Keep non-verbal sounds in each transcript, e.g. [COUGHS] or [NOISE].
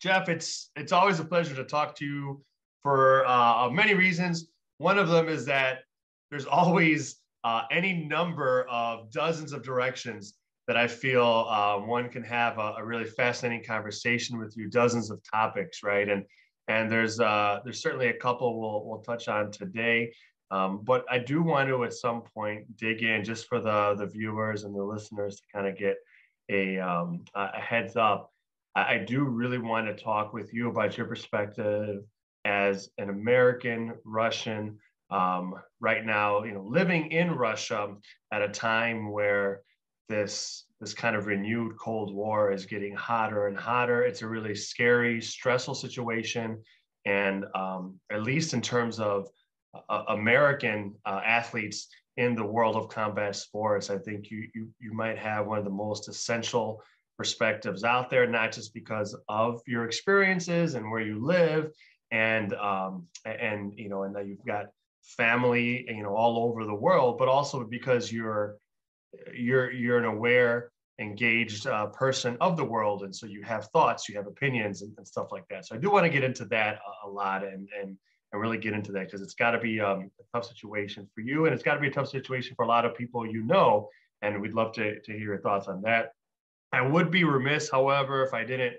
Jeff, it's it's always a pleasure to talk to you for uh, many reasons. One of them is that there's [LAUGHS] always uh, any number of dozens of directions that I feel uh, one can have a, a, really fascinating conversation with you, dozens of topics, right? And and there's uh, there's certainly a couple we'll we'll touch on today. Um, but I do want to at some point dig in just for the the viewers and the listeners to kind of get a um, a heads up. I, do really want to talk with you about your perspective as an American Russian um, right now, you know, living in Russia at a time where this this kind of renewed Cold War is getting hotter and hotter. It's a really scary, stressful situation, and um, at least in terms of uh, American uh, athletes in the world of combat sports, I think you, you you might have one of the most essential perspectives out there, not just because of your experiences and where you live, and um, and you know, and that you've got family, you know, all over the world, but also because you're you're you're an aware, engaged uh, person of the world, and so you have thoughts, you have opinions, and, and stuff like that. So I do want to get into that a, a lot, and and and really get into that because it's got to be um, a tough situation for you, and it's got to be a tough situation for a lot of people you know. And we'd love to to hear your thoughts on that. I would be remiss, however, if I didn't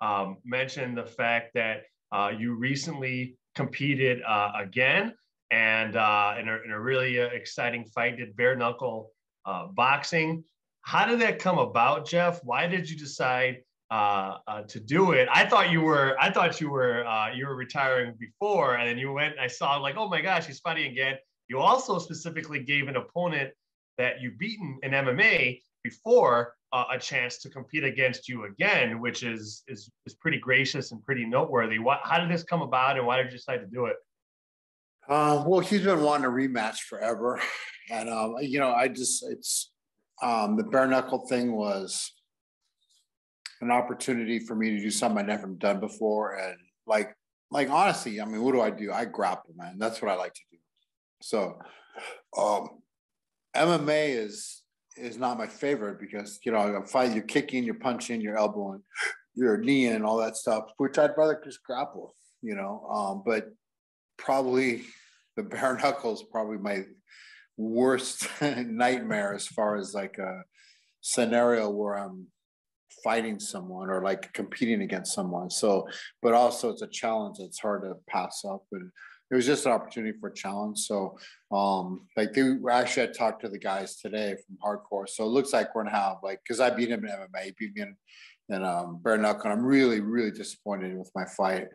um, mention the fact that uh, you recently competed uh, again and uh, in, a, in a really uh, exciting fight, did bare knuckle uh, boxing. How did that come about, Jeff? Why did you decide uh, to do it? I thought you were I thought you were you were retiring before, and then you went. I saw like, oh my gosh, he's fighting again. You also specifically gave an opponent that you've beaten in MMA before a chance to compete against you again, which is is is pretty gracious and pretty noteworthy. What how did this come about, and why did you decide to do it? Uh, well, he's been wanting a rematch forever, and um, you know, I just it's um, the bare knuckle thing was an opportunity for me to do something I never done before, and like like honestly, I mean, what do I do? I grapple, man. That's what I like to do. So, um, MMA is is not my favorite because you know I'm fighting, you're kicking, you're punching, you're elbowing, you're kneeing, and all that stuff, which I'd rather just grapple. You know, um, but probably [LAUGHS] the bare knuckles probably my worst [LAUGHS] nightmare as far as like a scenario where I'm fighting someone or like competing against someone. So, but also it's a challenge that's hard to pass up. And it was just an opportunity for a challenge. So, um, like they actually I talked to the guys today from hardcore. So it looks like we're gonna have like because I beat him in MMA, he beat me in, in um, bare knuckle. And I'm really, really disappointed with my fight.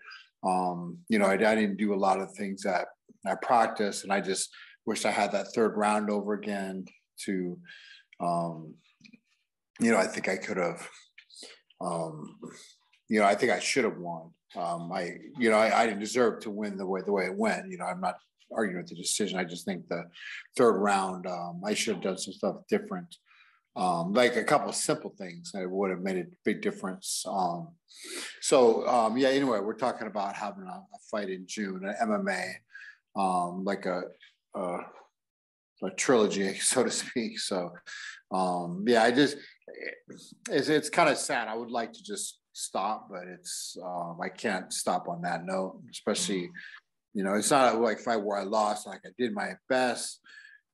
Um, you know, I, I, didn't do a lot of things that I practiced, and I just wish I had that third round over again to, um, you know, I think I could have, um, you know, I think I should have won. Um, I, you know, I, I, didn't deserve to win the way the way it went. You know, I'm not arguing with the decision. I just think the third round, um, I should have done some stuff different um, like a couple simple things that would have made a big difference. Um, so um, yeah, anyway, we're talking about having a, a fight in June, an MMA, um, like a, a, a trilogy, [LAUGHS] so to speak. So um, yeah, I just it's it's kind of sad. I would like to just stop, but it's um, I can't stop on that note, especially you know it's not like fight where I lost. Like I did my best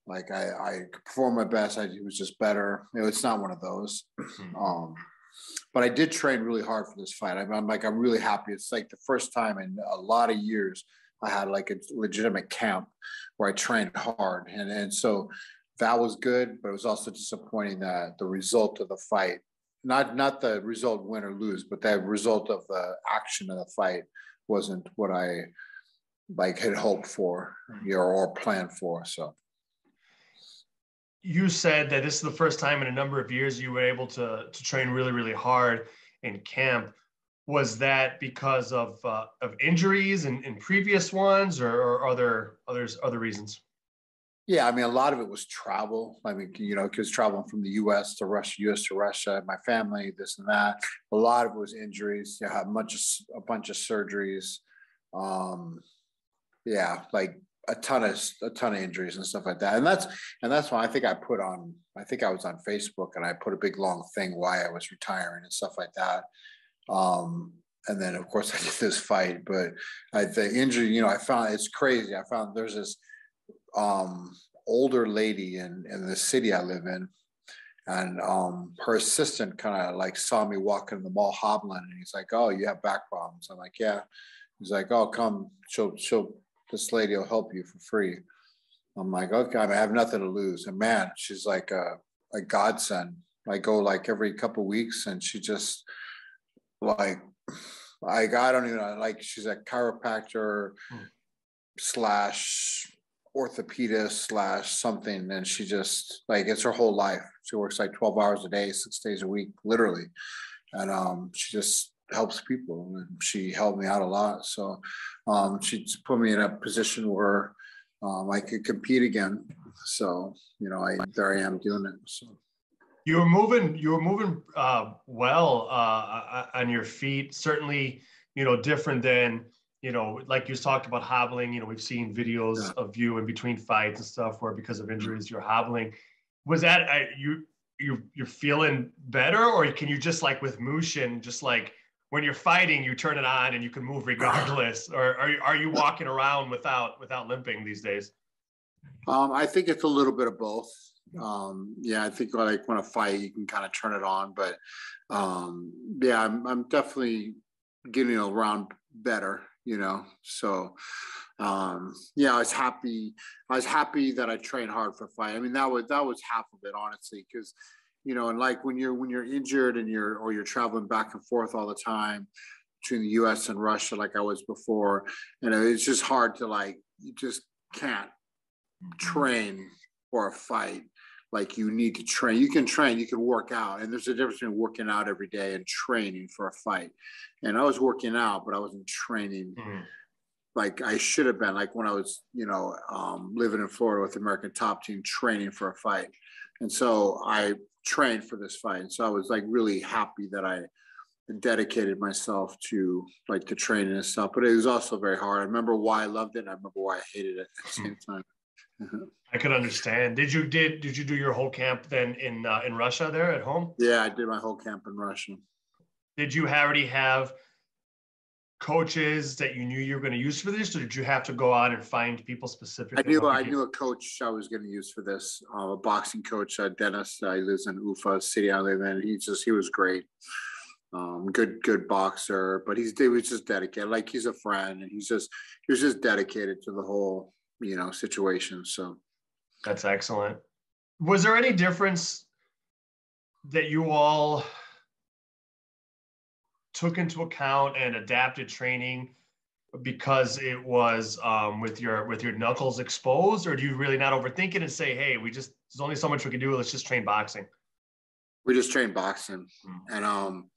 like I, I performed my best. I it was just better. You know, it's not one of those. Hmm. Um, but I did train really hard for this fight. I'm, I'm, like I'm really happy. It's like the first time in a lot of years I had like a legitimate camp where I trained hard, and and so that was good. But it was also disappointing that the result of the fight, not not the result win or lose, but the result of the action of the fight wasn't what I like had hoped for, you know, or planned for. So. You said that this is the first time in a number of years you were able to to train really really hard in camp. Was that because of uh, of injuries and in, in previous ones or, or are there others other reasons yeah i mean a lot of it was travel i mean you know because traveling from the us to russia us to russia my family this and that a lot of it was injuries you had a bunch of a bunch of surgeries um yeah like a ton of a ton of injuries and stuff like that. And that's and that's why I think I put on I think I was on Facebook and I put a big long thing why I was retiring and stuff like that. Um, and then of course [LAUGHS] I did this fight, but I, the injury, you know, I found it's crazy. I found there's this um, older lady in in the city I live in, and um, her assistant kind of like saw me walking in the mall hobbling, and he's like, "Oh, you have back problems?" I'm like, "Yeah." He's like, "Oh, come, she'll she'll this lady will help you for free." I'm like, "Okay, I have nothing to lose." And man, she's like a, a godsend. I go like every couple weeks, and she just like like I don't even know, like she's a chiropractor hmm. slash orthopedist slash something and she just like it's her whole life. She works like 12 hours a day six days a week literally. And um she just helps people and she helped me out a lot. So um she put me in a position where um I could compete again. So you know I there I am doing it so. You were moving you were moving uh, well uh, on your feet certainly you know different than you know like you talked about hobbling you know we've seen videos yeah. of you in between fights and stuff where because of injuries you're hobbling. Was that uh, you you you're feeling better or can you just like with Mushin just like when you're fighting you turn it on and you can move regardless? [LAUGHS] Or are, are you walking around without without limping these days? Um, I think it's a little bit of both. Um, yeah, I think like when a fight, you can kind of turn it on, but um, yeah, I'm, I'm definitely getting around better, you know. So um, yeah, I was happy. I was happy that I trained hard for fight. I mean, that was that was half of it, honestly, because you know, and like when you're when you're injured and you're or you're traveling back and forth all the time between the U.S. and Russia, like I was before, and it's just hard to like you just can't mm-hmm. train for a fight like you need to train. You can train, you can work out, and there's a difference between working out every day and training for a fight. And I was working out, but I wasn't training mm-hmm. like I should have been. Like when I was, you know, um, living in Florida with the American Top Team, training for a fight. And so I trained for this fight. And So I was like really happy that I dedicated myself to like the training and stuff. But it was also very hard. I remember why I loved it. And I remember why I hated it at the same time. [LAUGHS] I could understand. Did you did did you do your whole camp then in uh, in Russia there at home? Yeah, I did my whole camp in Russia. Did you already have coaches that you knew you were going to use for this, or did you have to go out and find people specifically? I knew I knew a coach I was going to use for this, uh, a boxing coach, uh, Dennis. Uh, he lives in Ufa, city I live in. He just he was great. Um, good, good boxer, but he's he was just dedicated. Like he's a friend, and he's just he was just dedicated to the whole you know situation. So that's excellent. Was there any difference that you all took into account and adapted training because it was um, with your with your knuckles exposed, or do you really not overthink it and say, "Hey, we just there's only so much we can do. Let's just train boxing." We just train boxing, mm-hmm. and um,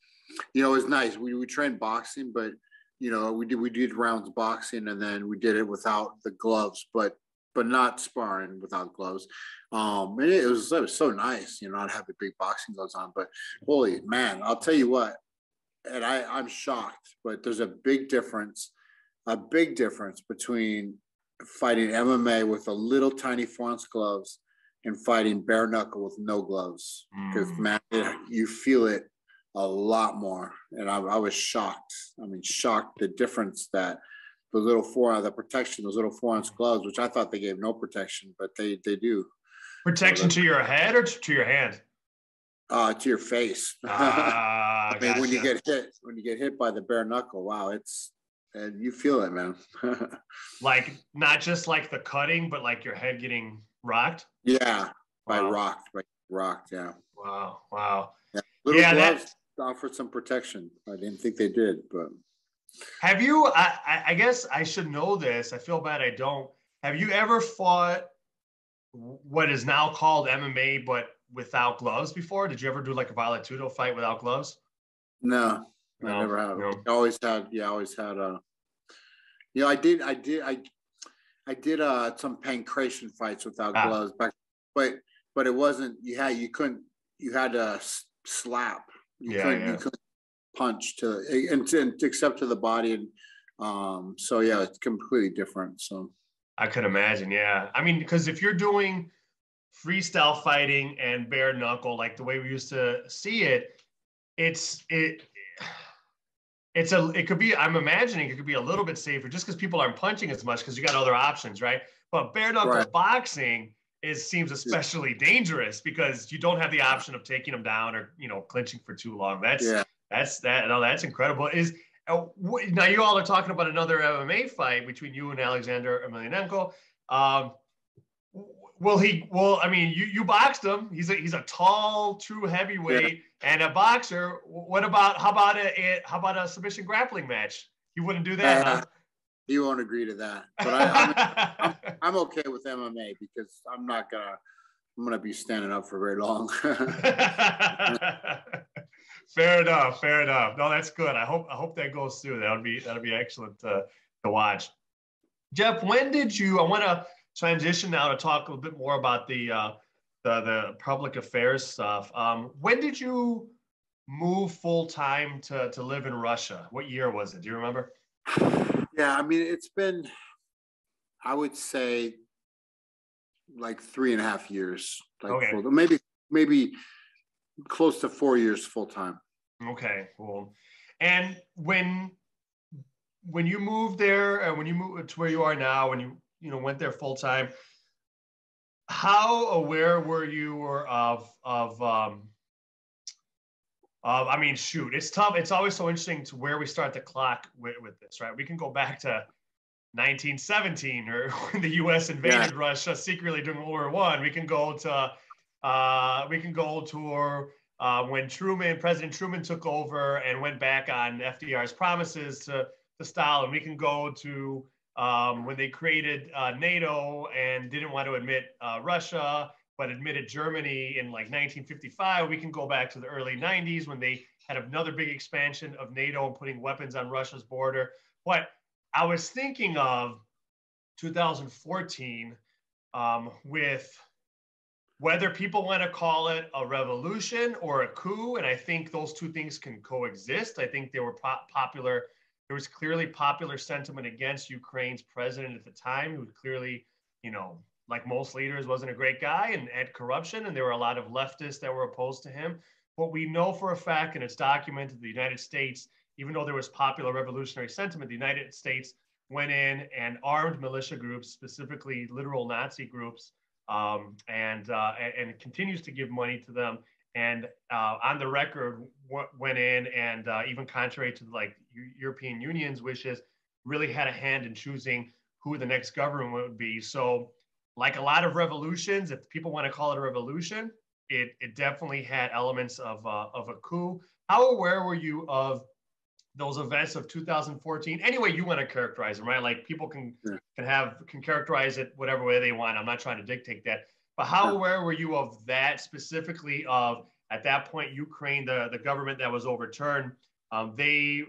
you know, it's nice. We we train boxing, but you know, we did we did rounds boxing, and then we did it without the gloves, but but not sparring without gloves. Um, and it was it was so nice, you know, not having big boxing gloves on. But holy man, I'll tell you what, and I I'm shocked, but there's a big difference, a big difference between fighting MMA with a little tiny four gloves and fighting bare knuckle with no gloves because mm. man, you feel it a lot more. And I, I was shocked. I mean, shocked the difference that the little four the protection, those little four ounce gloves, which I thought they gave no protection, but they they do. Protection so to your head or to your hand? Uh, to your face. [LAUGHS] Ah, I mean, gotcha. when you get hit, when you get hit by the bare knuckle, wow, it's and you feel it, man. [LAUGHS] like not just like the cutting, but like your head getting rocked. Yeah, by wow. rocked, by rocked. Yeah. Wow. Wow. Yeah, little yeah, gloves offered some protection. I didn't think they did, but have you? I, I guess I should know this. I feel bad I don't. Have you ever fought what is now called MMA, but without gloves before? Did you ever do like a Vale Tudo fight without gloves? No, no I never have. No. I always had, yeah, I always had a. Uh, you know, I did, I did, I, I did uh some pankration fights without ah. gloves, but but but it wasn't. You had you couldn't. You had to slap. Yeah, yeah. You couldn't punch to and, and except to the body and um so yeah it's completely different so i could imagine yeah i mean because if you're doing freestyle fighting and bare knuckle like the way we used to see it it's it it's a it could be i'm imagining it could be a little bit safer just because people aren't punching as much because you got other options right but bare knuckle right. boxing is seems especially yeah. dangerous because you don't have the option of taking them down or you know clinching for too long that's yeah. that's that no that's incredible is uh, now you all are talking about another mma fight between you and alexander emelianenko um, well, he well, I mean, you you boxed him. He's a he's a tall, true heavyweight yeah. and a boxer. What about how about a, a, how about a submission grappling match? You wouldn't do that, uh, huh? He won't agree to that. But I, I'm, I'm, [LAUGHS] I'm okay with MMA because I'm not gonna I'm gonna be standing up for very long. [LAUGHS] fair enough. Fair enough. No, that's good. I hope I hope that goes through. That would be that would be excellent to, to watch. Jeff, when did you? I want to transition now to talk a little bit more about the uh, the, the public affairs stuff. Um, when did you move full time to to live in Russia? What year was it? Do you remember? [SIGHS] [LAUGHS] Yeah, I mean, it's been, I would say, like three and a half years. Like okay. full, maybe maybe close to four years full time. Okay, cool. And when when you moved there, and when you moved to where you are now, when you you know went there full time how aware were you of of um of, I mean, shoot, it's tough. It's always so interesting to where we start the clock with, with this, right? We can go back to 1917 or [LAUGHS] when the U.S. invaded yeah. Russia secretly during World War One. We can go to uh, we can go to uh, when Truman, President Truman, took over and went back on FDR's promises to to Stalin. We can go to um, when they created uh, NATO and didn't want to admit uh, Russia, but admitted Germany in like 1955. We can go back to the early 90s when they had another big expansion of NATO and putting weapons on Russia's border. But I was thinking of 2014 um, with whether people want to call it a revolution or a coup. And I think those two things can coexist. I think they were po- popular there was clearly popular sentiment against Ukraine's president at the time, who clearly, you know, like most leaders, wasn't a great guy and had corruption. And there were a lot of leftists that were opposed to him. What we know for a fact, and it's documented, the United States, even though there was popular revolutionary sentiment, the United States went in and armed militia groups, specifically literal Nazi groups, um, and, uh, and, and continues to give money to them and uh, on the record w- went in and uh, even contrary to like European Union's wishes, really had a hand in choosing who the next government would be. So, like a lot of revolutions, if people want to call it a revolution, it, it definitely had elements of, uh, of a coup. How aware were you of those events of 2014? Anyway, you want to characterize them, right? Like people can yeah. can have can characterize it whatever way they want. I'm not trying to dictate that. But how aware were you of that specifically? Of at that point, Ukraine, the, the government that was overturned, um, they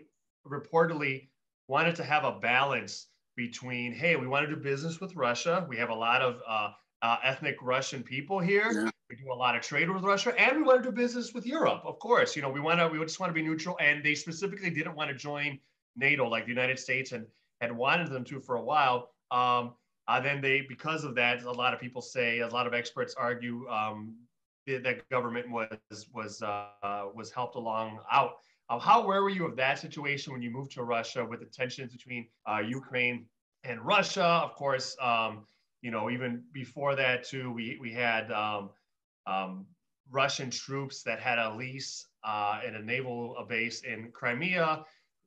reportedly wanted to have a balance between, hey, we want to do business with Russia. We have a lot of uh, uh, ethnic Russian people here. Yeah. We do a lot of trade with Russia, and we want to do business with Europe. Of course, you know we want to. We just want to be neutral, and they specifically didn't want to join NATO like the United States and had wanted them to for a while. Um, uh, then they, because of that, a lot of people say, a lot of experts argue um, that government was was uh, was helped along out. Uh, how aware were you of that situation when you moved to Russia with the tensions between uh, Ukraine and Russia? Of course, um, you know even before that too, we we had um, um, Russian troops that had a lease uh, in a naval base in Crimea,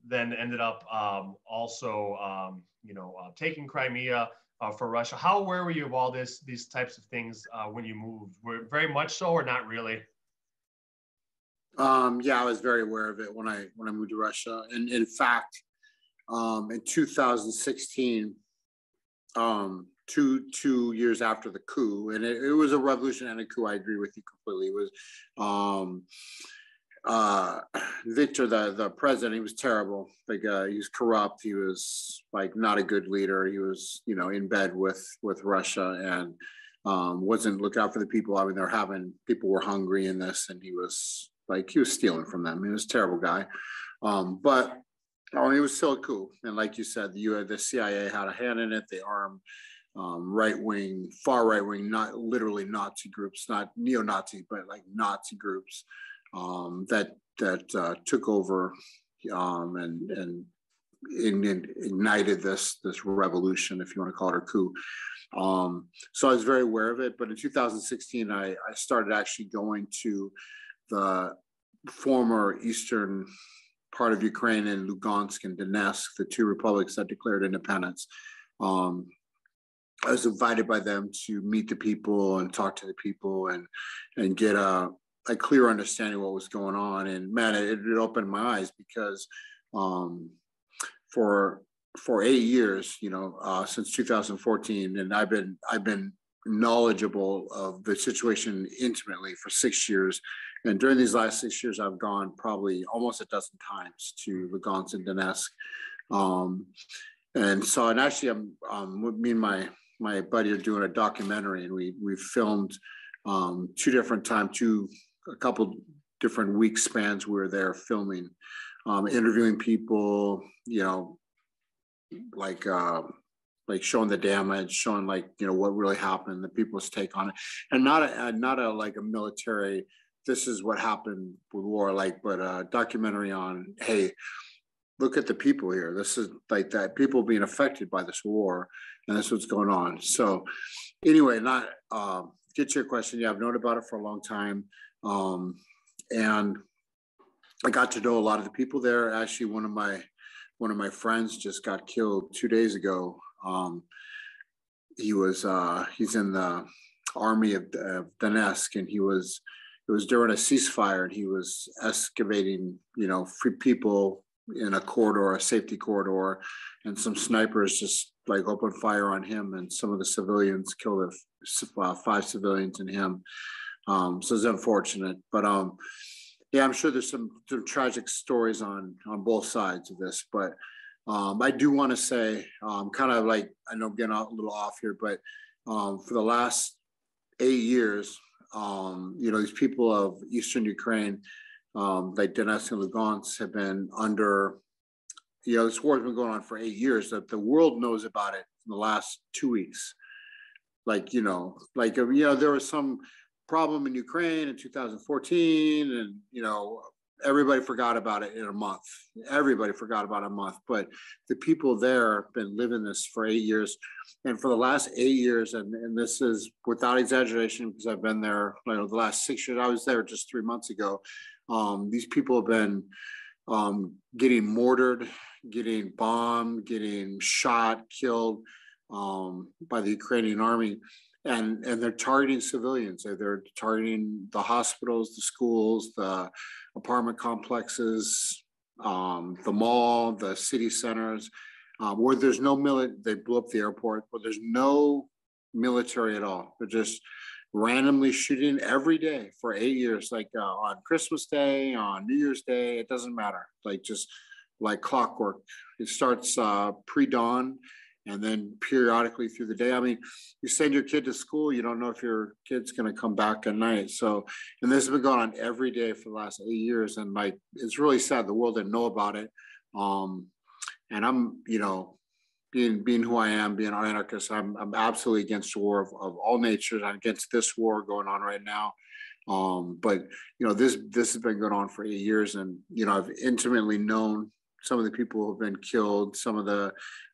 then ended up um, also um, you know uh, taking Crimea uh, for Russia. How aware were you of all this, these types of things uh, when you moved? Were very much so, or not really? Um, yeah, I was very aware of it when I when I moved to Russia, and in fact, um, in 2016, um, two two years after the coup, and it, it, was a revolution and a coup. I agree with you completely. It was um, uh Victor the the president he was terrible like uh he was corrupt he was like not a good leader he was you know in bed with with Russia and um wasn't looking out for the people I mean they're having people were hungry in this and he was like he was stealing from them he was a terrible guy um but oh he was still cool and like you said the the CIA had a hand in it they armed um, right wing, far right wing, not literally Nazi groups, not neo Nazi, but like Nazi groups um, that that uh, took over um, and and in, in ignited this this revolution, if you want to call it a coup. Um, so I was very aware of it. But in 2016, I, I started actually going to the former eastern part of Ukraine in Lugansk and Donetsk, the two republics that declared independence. Um, I was invited by them to meet the people and talk to the people and and get a, a clear understanding of what was going on. And man, it, it opened my eyes because um, for for eight years, you know, uh, since 2014, and I've been I've been knowledgeable of the situation intimately for six years. And during these last six years, I've gone probably almost a dozen times to Lugansk and Donetsk. Um, and so, and actually, I'm um, me and my my buddy are doing a documentary, and we we filmed um, two different times, two a couple different week spans. We were there filming, um, interviewing people, you know, like uh, like showing the damage, showing like you know what really happened, the people's take on it, and not a not a like a military. This is what happened with war, like, but a documentary on hey, look at the people here. This is like that people being affected by this war, and that's what's going on. So, anyway, not uh, get to your question. Yeah, I've known about it for a long time, um, and I got to know a lot of the people there. Actually, one of my one of my friends just got killed two days ago. Um, he was uh, he's in the army of, of Donetsk, and he was it was during a ceasefire, and he was excavating, you know, free people in a corridor, a safety corridor, and some snipers just like opened fire on him, and some of the civilians killed uh, five civilians and him. Um, so it's unfortunate, but um, yeah, I'm sure there's some, some tragic stories on on both sides of this, but um, I do want to say, um, kind of like I know I'm getting a little off here, but um, for the last eight years, um, you know, these people of Eastern Ukraine, um, like Donetsk and Lugansk, have been under, you know, this war has been going on for eight years. That the world knows about it in the last two weeks. Like, you know, like, you know, there was some problem in Ukraine in 2014, and you know everybody forgot about it in a month. Everybody forgot about a month, but the people there have been living this for eight years, and for the last eight years, and and this is without exaggeration because I've been there. You know, the last six years, I was there just three months ago. Um, these people have been um, getting mortared, getting bombed, getting shot, killed um, by the Ukrainian army and and they're targeting civilians. They're targeting the hospitals, the schools, the apartment complexes, um, the mall, the city centers, um, where there's no military. They blew up the airport, but there's no military at all. They're just randomly shooting every day for eight years, like uh, on Christmas Day, on New Year's Day. It doesn't matter. Like just like clockwork. It starts uh, pre-dawn and then periodically through the day. I mean, you send your kid to school, you don't know if your kid's going to come back at night. So, and this has been going on every day for the last eight years, and like it's really sad the world didn't know about it. Um, and I'm, you know, being being who I am, being an anarchist, I'm I'm absolutely against war of, of all natures. I'm against this war going on right now. Um, but you know, this this has been going on for eight years, and you know, I've intimately known some of the people who have been killed, some of the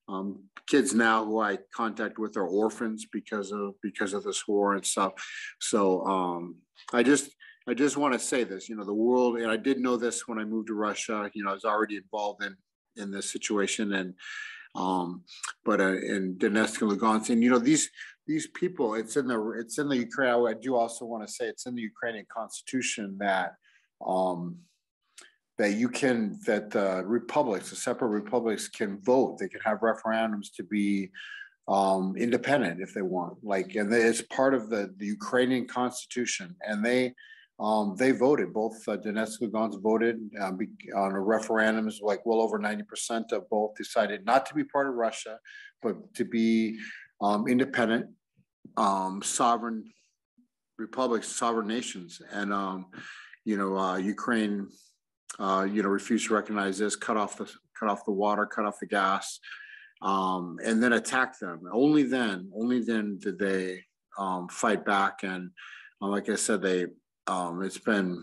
um, kids now who I contact with are orphans because of because of this war and stuff. So um, I just I just want to say this, you know, the world, and I did know this when I moved to Russia. You know, I was already involved in in this situation, and um, but uh, in Donetsk and Lugansk, and you know these these people, it's in the it's in the Ukraine. I do also want to say it's in the Ukrainian constitution that um, that you can that the republics, the separate republics, can vote. They can have referendums to be um, independent if they want. Like, and it's part of the the Ukrainian constitution, and they um, they voted. Both uh, Donetsk Lugansk voted uh, on a referendum. Like well over ninety percent of both decided not to be part of Russia, but to be um, independent, um, sovereign republics, sovereign nations, and um, you know uh, Ukraine uh, you know, refuse to recognize this, cut off the cut off the water, cut off the gas, um, and then attack them. Only then, only then did they um, fight back. And uh, like I said, they um, it's been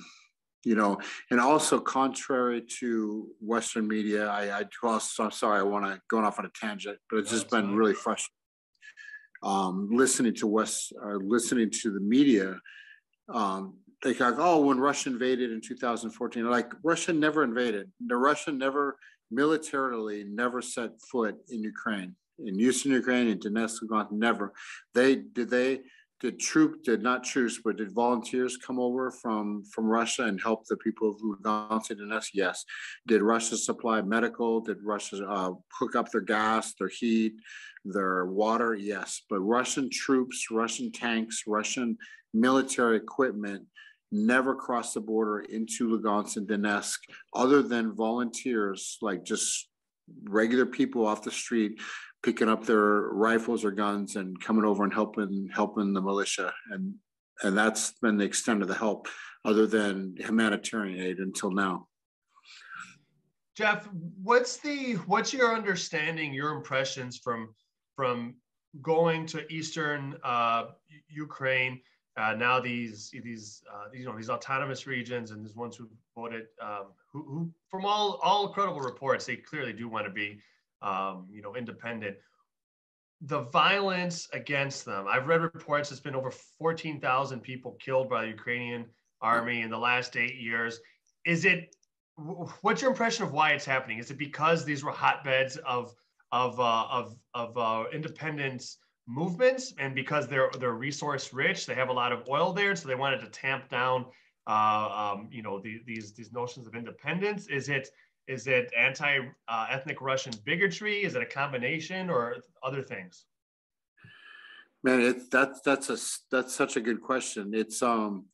you know, and also contrary to Western media, I, I also, I'm sorry, I want to going off on a tangent, but it's just been really frustrating. Um, listening to West, uh, listening to the media, um, like, oh, when Russia invaded in 2014, like Russia never invaded. The Russia never militarily never set foot in Ukraine, in Eastern Ukraine, in Donetsk, never. They did they did troop did not troops but did volunteers come over from from russia and help the people who gone to Donetsk? yes did russia supply medical did russia uh, hook up their gas their heat their water yes but russian troops russian tanks russian military equipment never crossed the border into lugansk and donetsk other than volunteers like just regular people off the street picking up their rifles or guns and coming over and helping helping the militia. And and that's been the extent of the help other than humanitarian aid until now. Jeff what's the what's your understanding your impressions from from going to eastern uh, ukraine uh, now these these uh, you know these autonomous regions and these ones who voted um, who, who from all all credible reports they clearly do want to be um, you know, independent. The violence against them, I've read reports it's been over 14,000 people killed by the Ukrainian army in the last eight years. Is it, what's your impression of why it's happening? Is it because these were hotbeds of, of, uh, of, of uh, independence movements and because they're, they're resource rich, they have a lot of oil there, so they wanted to tamp down, uh, um, you know, the, these, these notions of independence? Is it, is it anti-ethnic uh, Russian bigotry? Is it a combination or other things? Man, it's that's that's a that's such a good question. It's um,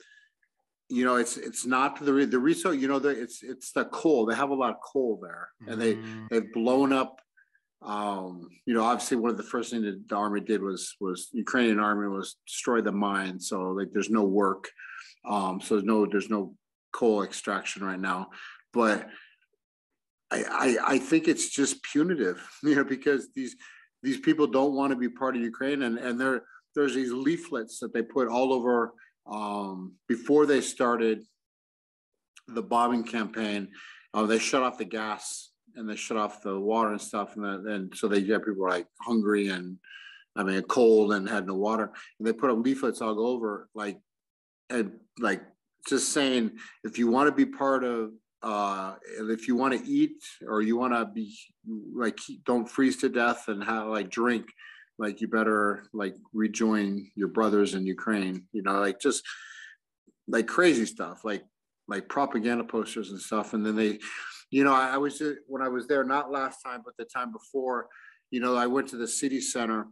you know, it's it's not the the resource. You know, the, it's it's the coal. They have a lot of coal there, and they mm-hmm. they've blown up. Um, you know, obviously, one of the first things that the army did was was Ukrainian army was destroy the mine. So like, there's no work. Um, so there's no there's no coal extraction right now, but I, I, I think it's just punitive, [LAUGHS] you know, because these these people don't want to be part of Ukraine, and and there there's these leaflets that they put all over um, before they started the bombing campaign. Uh, they shut off the gas and they shut off the water and stuff, and then so they get people like hungry and I mean cold and had no water, and they put up leaflets all over like and like just saying if you want to be part of uh, if you want to eat or you want to be like don't freeze to death and have like drink like you better like rejoin your brothers in ukraine you know like just like crazy stuff like like propaganda posters and stuff. And then they you know i, I was uh, when i was there not last time but the time before you know i went to the city center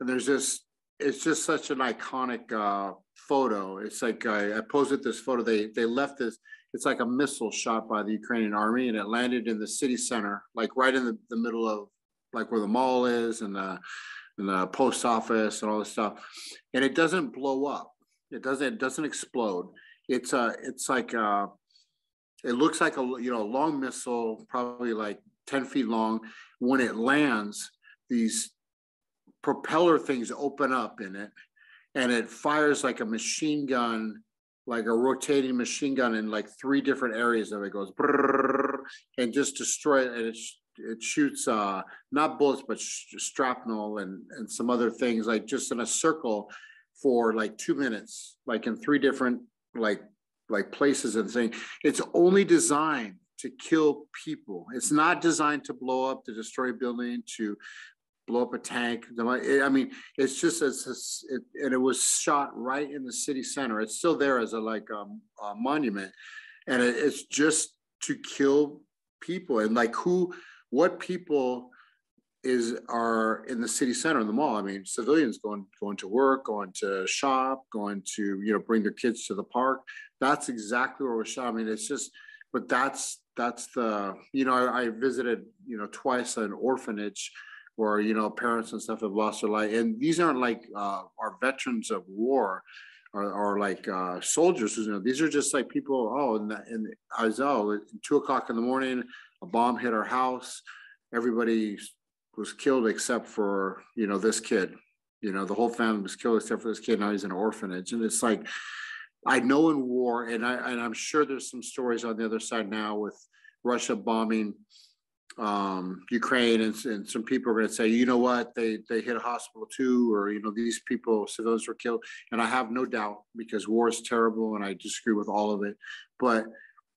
and there's this it's just such an iconic uh, photo it's like I, I posted this photo they they left this it's like a missile shot by the Ukrainian army, and it landed in the city center, like right in the, the middle of like where the mall is and the and the post office and all this stuff. And it doesn't blow up. It doesn't it doesn't explode. It's a it's like a, it looks like a you know a long missile, probably like 10 feet long. When it lands, these propeller things open up in it and it fires like a machine gun like a rotating machine gun in like three different areas of it goes and just destroy it and it, it shoots uh not bullets but shrapnel and and some other things like just in a circle for like two minutes like in three different like like places and saying it's only designed to kill people it's not designed to blow up to destroy a building to blow up a tank. I mean, it's just as it, and it was shot right in the city center. It's still there as a like um, a monument, and it, it's just to kill people and like who, what people is are in the city center in the mall. I mean, civilians going going to work, going to shop, going to you know bring their kids to the park. That's exactly where we're shot. I mean, it's just, but that's that's the you know I, I visited you know twice an orphanage where you know parents and stuff have lost their life. And these aren't like uh, our veterans of war or, or like uh, soldiers you know these are just like people oh and, and i was oh two o'clock in the morning a bomb hit our house. Everybody was killed except for you know this kid. You know the whole family was killed except for this kid. Now he's in an orphanage. And it's like I know in war, and I and I'm sure there's some stories on the other side now with Russia bombing um, Ukraine, and, and some people are going to say, you know what, they they hit a hospital too, or you know these people, civilians were killed, and I have no doubt because war is terrible, and I disagree with all of it, but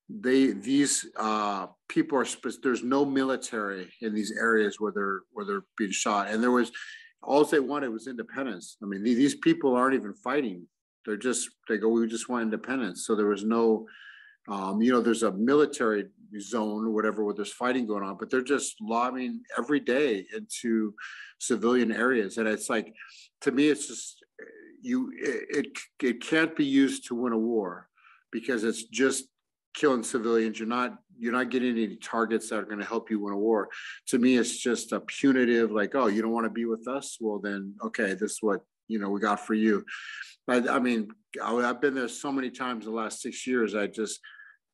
they these uh, people are there's no military in these areas where they're where they're being shot, and there was all they wanted was independence. I mean, these people aren't even fighting; they're just they go, we just want independence. So there was no um, you know, there's a military zone or whatever where there's fighting going on, but they're just lobbing every day into civilian areas. And it's like, to me, it's just you. It it can't be used to win a war because it's just killing civilians. You're not you're not getting any targets that are going to help you win a war. To me, it's just a punitive, like, oh, you don't want to be with us? Well, then, okay, this is what you know we got for you. But I mean, I've been there so many times the last six years. I just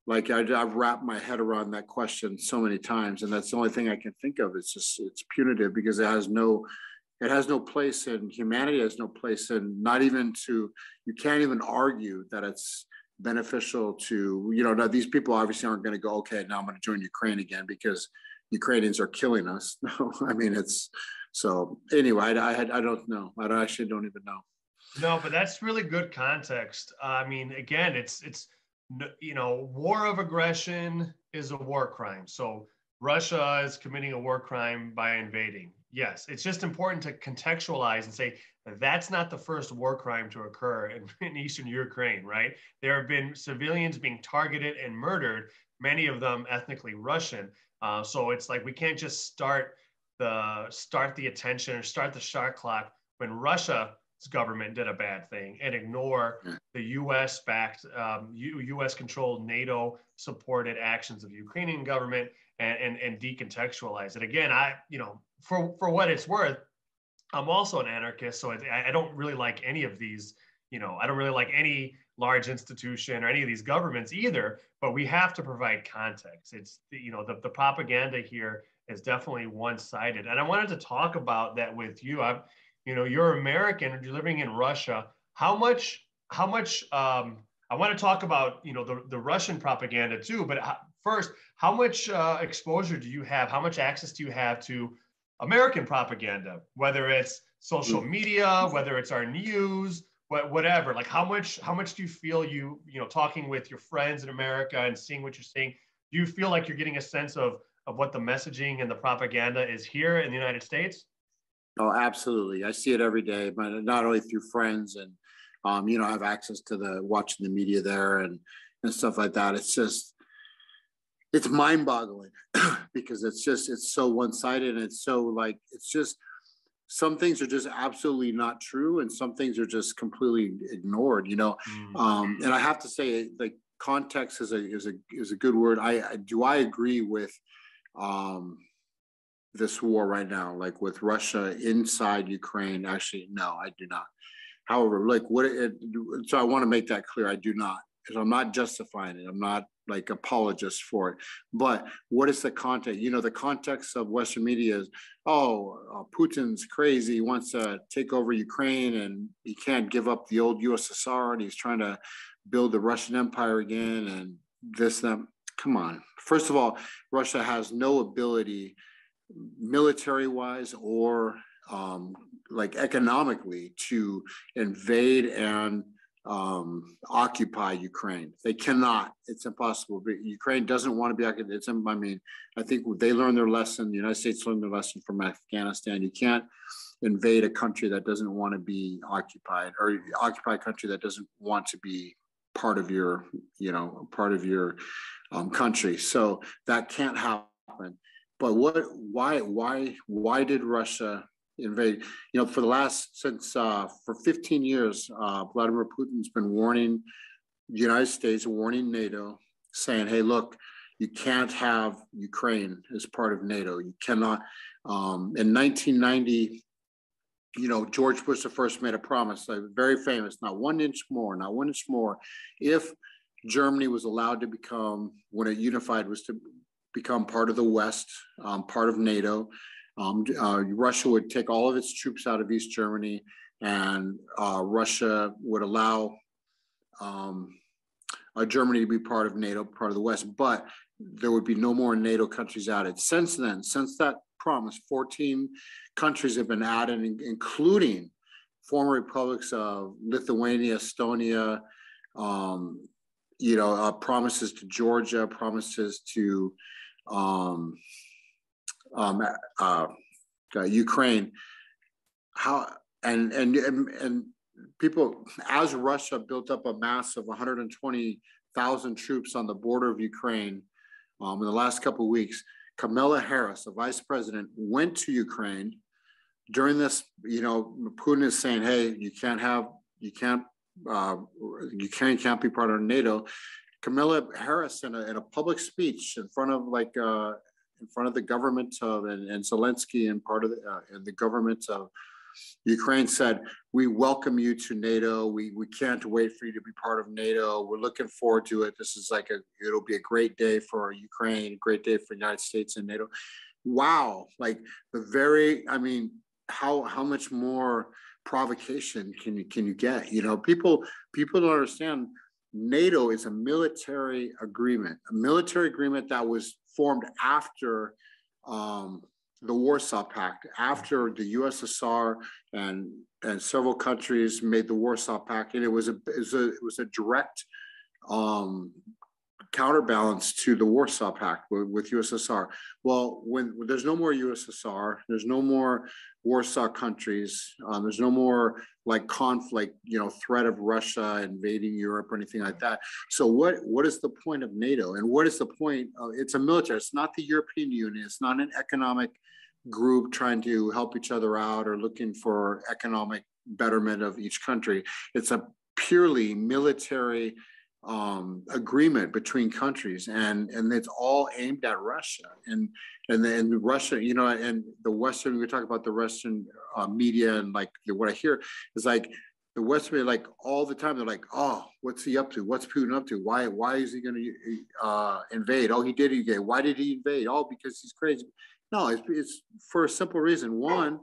like I, have wrapped my head around that question so many times, and that's the only thing I can think of. It's just it's punitive because it has no it has no place in humanity. It has no place in not even to you can't even argue that it's beneficial to you know now these people obviously aren't going to go okay now I'm going to join Ukraine again because Ukrainians are killing us. [LAUGHS] No, I mean it's so anyway. I I, I don't know. I actually don't even know. No, but that's really good context. Uh, I mean, again, it's it's you know, war of aggression is a war crime. So Russia is committing a war crime by invading. Yes, it's just important to contextualize and say that's not the first war crime to occur in, [LAUGHS] in eastern Ukraine, right? There have been civilians being targeted and murdered, many of them ethnically Russian. Uh, so it's like we can't just start the start the attention or start the shot clock when Russia's government did a bad thing and ignore the U.S. backed, um, U.S. controlled, NATO supported actions of the Ukrainian government and, and, and decontextualize it. Again, I, you know, for, for what it's worth, I'm also an anarchist, so I, I don't really like any of these, you know, I don't really like any large institution or any of these governments either, but we have to provide context. It's, you know, the, the propaganda here is definitely one sided. And I wanted to talk about that with you. I've, you know you're american you're living in russia how much how much um, i want to talk about you know the, the russian propaganda too but first how much uh, exposure do you have how much access do you have to american propaganda whether it's social mm. media whether it's our news whatever like how much how much do you feel you you know talking with your friends in america and seeing what you're seeing do you feel like you're getting a sense of of what the messaging and the propaganda is here in the united states Oh, absolutely. I see it every day, but not only through friends and, um, you know, I have access to the watching the media there and, and stuff like that. It's just, it's mind boggling [CLEARS THROAT] because it's just, it's so one sided and it's so like, it's just, some things are just absolutely not true and some things are just completely ignored, you know? Mm. Um, and I have to say like context is a, is a, is a good word. I, I do, I agree with, um, this war right now, like with Russia inside Ukraine? Actually, no, I do not. However, like what it, so I want to make that clear. I do not, because I'm not justifying it. I'm not like apologist for it. But what is the context? You know, the context of Western media is, oh, uh, Putin's crazy. He wants to take over Ukraine, and he can't give up the old USSR, and he's trying to build the Russian Empire again, and this, them. Come on. First of all, Russia has no ability military wise or um, like economically to invade and um, occupy Ukraine. They cannot. It's impossible. But Ukraine doesn't want to be occupied. It's, I mean, I think they learned their lesson. The United States learned their lesson from Afghanistan. You can't invade a country that doesn't want to be occupied or occupy a country that doesn't want to be part of your, you know, part of your um, country. So that can't happen. But what why why why did russia invade? You know for the last since uh, for 15 years uh, vladimir putin's been warning the united states warning nato saying hey look you can't have ukraine as part of nato. You cannot um, in 1990 you know george bush the first made a promise like very famous not one inch more not one inch more if germany was allowed to become when it unified was to become part of the West, um, part of NATO. Um, uh, Russia would take all of its troops out of East Germany, and uh, Russia would allow um, uh, Germany to be part of NATO, part of the West, but there would be no more NATO countries added. Since then, since that promise, 14 countries have been added, including former republics of Lithuania, Estonia, um, you know, uh, promises to Georgia, promises to um, um, uh, uh, Ukraine. How and and and and people as Russia built up a mass of 120,000 troops on the border of Ukraine um, in the last couple of weeks, Kamala Harris, the vice president, went to Ukraine during this. You know, Putin is saying, "Hey, you can't have, you can't, uh, you can't, be part of NATO." Kamala Harris, in a, in a public speech in front of like uh, in front of the government of and, and Zelensky and part of the uh, and the government of Ukraine said, we welcome you to NATO. We, we can't wait for you to be part of NATO. We're looking forward to it. This is like a, it'll be a great day for Ukraine, a great day for the United States and NATO. Wow. Like the very, I mean, how, how much more provocation can you, can you get? You know, people, people don't understand NATO is a military agreement, a military agreement that was formed after um, the Warsaw Pact after the USSR and and several countries made the Warsaw Pact, and it was a it was a, it was a direct um, counterbalance to the Warsaw Pact with, with, USSR. Well, when, when, there's no more USSR, there's no more Warsaw countries, um, there's no more like conflict, you know, threat of Russia invading Europe or anything like that. So what what is the point of NATO? And what is the point? Of, it's a military. It's not the European Union. It's not an economic group trying to help each other out or looking for economic betterment of each country. It's a purely military um, agreement between countries, and and it's all aimed at Russia and and then Russia, you know, and the Western. We talk about the Western uh, media and like what I hear is like the West media, like all the time, they're like, "Oh, what's he up to? What's Putin up to? Why why is he going to uh, invade? Oh, he did invade. Why did he invade? Oh, because he's crazy." No, it's, it's for a simple reason. One,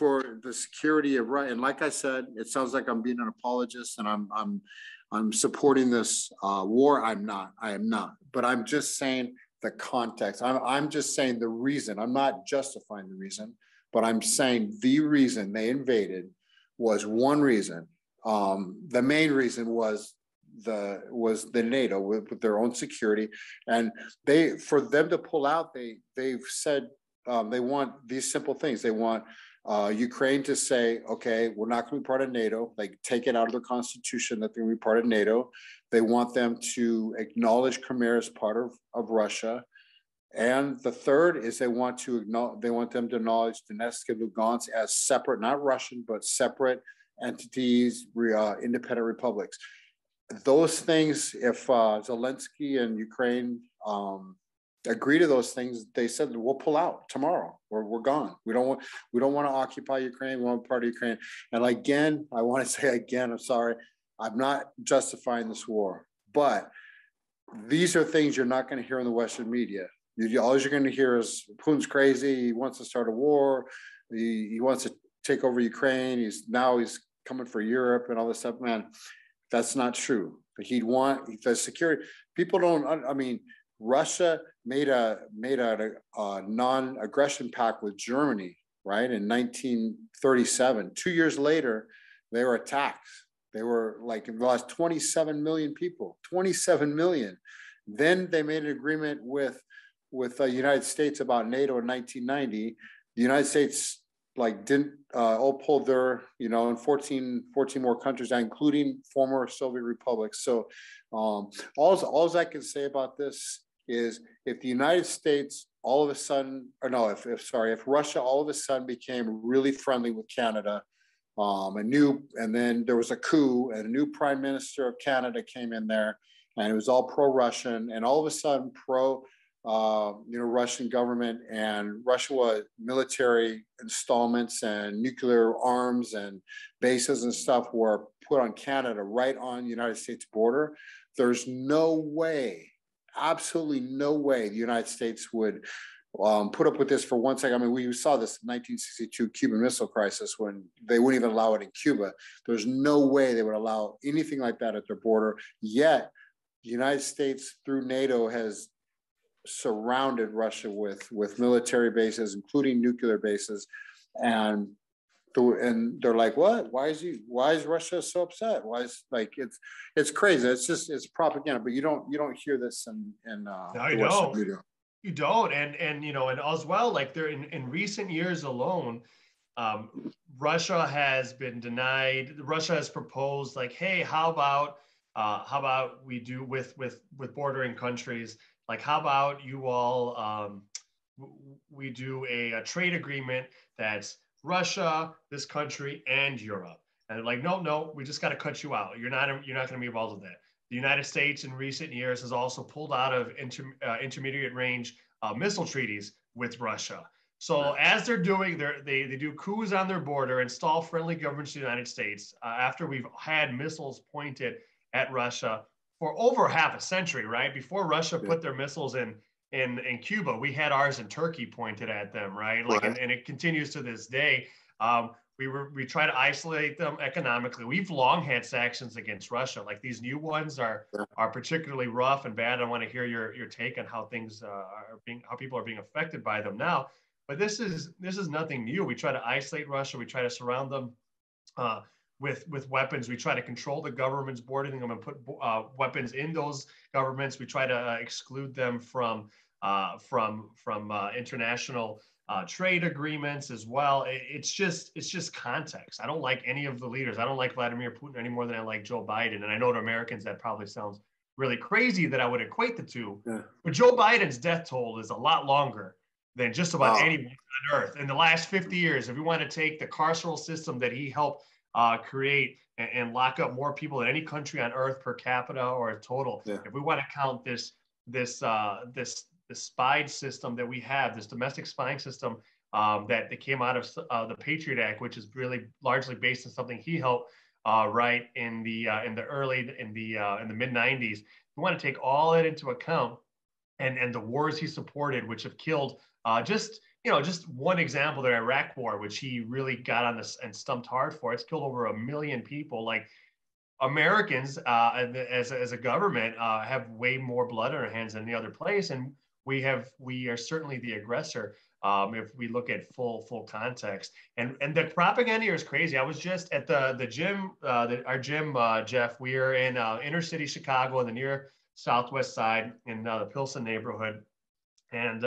for the security of right. And like I said, it sounds like I'm being an apologist and I'm I'm I'm supporting this uh, war. I'm not. I am not. But I'm just saying the context. I'm I'm just saying the reason. I'm not justifying the reason, but I'm saying the reason they invaded was one reason. Um, the main reason was the was the NATO with, with, their own security, and they for them to pull out, they they've said um, they want these simple things. They want uh, Ukraine to say, okay, we're not going to be part of NATO. Like take it out of their constitution that they're going to be part of NATO. They want them to acknowledge Crimea as part of, of Russia. And the third is they want to acknowledge, they want them to acknowledge Donetsk and Lugansk as separate, not Russian, but separate entities, uh, independent republics. Those things, if uh, Zelensky and Ukraine um, agree to those things, they said we'll pull out tomorrow. We're, we're gone. We don't want we don't want to occupy Ukraine. We want part of Ukraine. And again, I want to [LAUGHS] say again, I'm sorry, I'm not justifying this war, but these are things you're not going to hear in the Western media. You, all you're going to hear is Putin's crazy. He wants to start a war. He, he wants to take over Ukraine. He's now he's coming for Europe and all this stuff. Man, that's not true. But he'd want the security. People don't. I mean, Russia made a made a, a non-aggression pact with Germany, right, in 1937. Two years later, they were attacked. They were like lost 27 million people. 27 million. Then they made an agreement with with the United States about NATO in 1990. The United States like didn't uh, pulled their you know in 14 14 more countries including former soviet republics so um all, all i can say about this is if the United States all of a sudden, or no, if, if sorry, if Russia all of a sudden became really friendly with Canada, um, a new, and then there was a coup, and a new prime minister of Canada came in there, and it was all pro-Russian, and all of a sudden pro, uh, you know, Russian government and Russia was military installments and nuclear arms and bases and stuff were put on Canada right on the United States border. There's no way absolutely no way the United States would um, put up with this for one second. I mean, we saw this in 1962 Cuban Missile Crisis when they wouldn't even allow it in Cuba. There's no way they would allow anything like that at their border. Yet, the United States through NATO has surrounded Russia with with military bases, including nuclear bases, and and they're like, what? Why is he? Why is Russia so upset? Why is like it's it's crazy. It's just it's propaganda. But you don't you don't hear this in in uh, no, you don't. You don't, and and you know, and as well, like there in in recent years alone. Um, Russia has been denied. Russia has proposed, like, hey, how about uh, how about we do with with with bordering countries? Like, how about you all um, we do a, a trade agreement that's Russia, this country, and Europe. And they're like, no, no, we just got to cut you out. You're not, you're not going to be involved in that. The United States in recent years has also pulled out of inter, uh, intermediate range uh, missile treaties with Russia. So as they're doing, they they they do coups on their border, install friendly governments to the United States uh, after we've had missiles pointed at Russia for over half a century, right? Before Russia put their missiles in in in Cuba, we had ours in Turkey pointed at them, right? Like, right. And, and, it continues to this day. Um, we were we try to isolate them economically. We've long had sanctions against Russia. Like these new ones are are particularly rough and bad. I want to hear your your take on how things uh, are being how people are being affected by them now. But this is this is nothing new. We try to isolate Russia. We try to surround them. Uh, with with weapons. We try to control the governments boarding them and put uh, weapons in those governments. We try to uh, exclude them from uh, from from uh, international uh, trade agreements as well. It, it's just it's just context. I don't like any of the leaders. I don't like Vladimir Putin any more than I like Joe Biden. And I know to Americans that probably sounds really crazy that I would equate the two. Yeah. But Joe Biden's death toll is a lot longer than just about wow. anyone on earth. In the last 50 years, if we want to take the carceral system that he helped uh, create and, and, lock up more people than any country on earth per capita or total. Yeah. If we want to count this this uh, this this spy system that we have, this domestic spying system um, that, that came out of uh, the Patriot Act, which is really largely based on something he helped uh, write in the uh, in the early in the uh, in the mid 90s. We want to take all that into account, and and the wars he supported, which have killed uh, just you know, just one example, the Iraq War, which he really got on this and stumped hard for. It's killed over a million people. Like Americans, uh, as as a government, uh, have way more blood on our hands than any other place, and we have we are certainly the aggressor. Um, if we look at full full context, and and the propaganda here is crazy. I was just at the the gym, uh, the, our gym, uh, Jeff. We are in uh, inner city Chicago, in the near southwest side in uh, the Pilsen neighborhood, and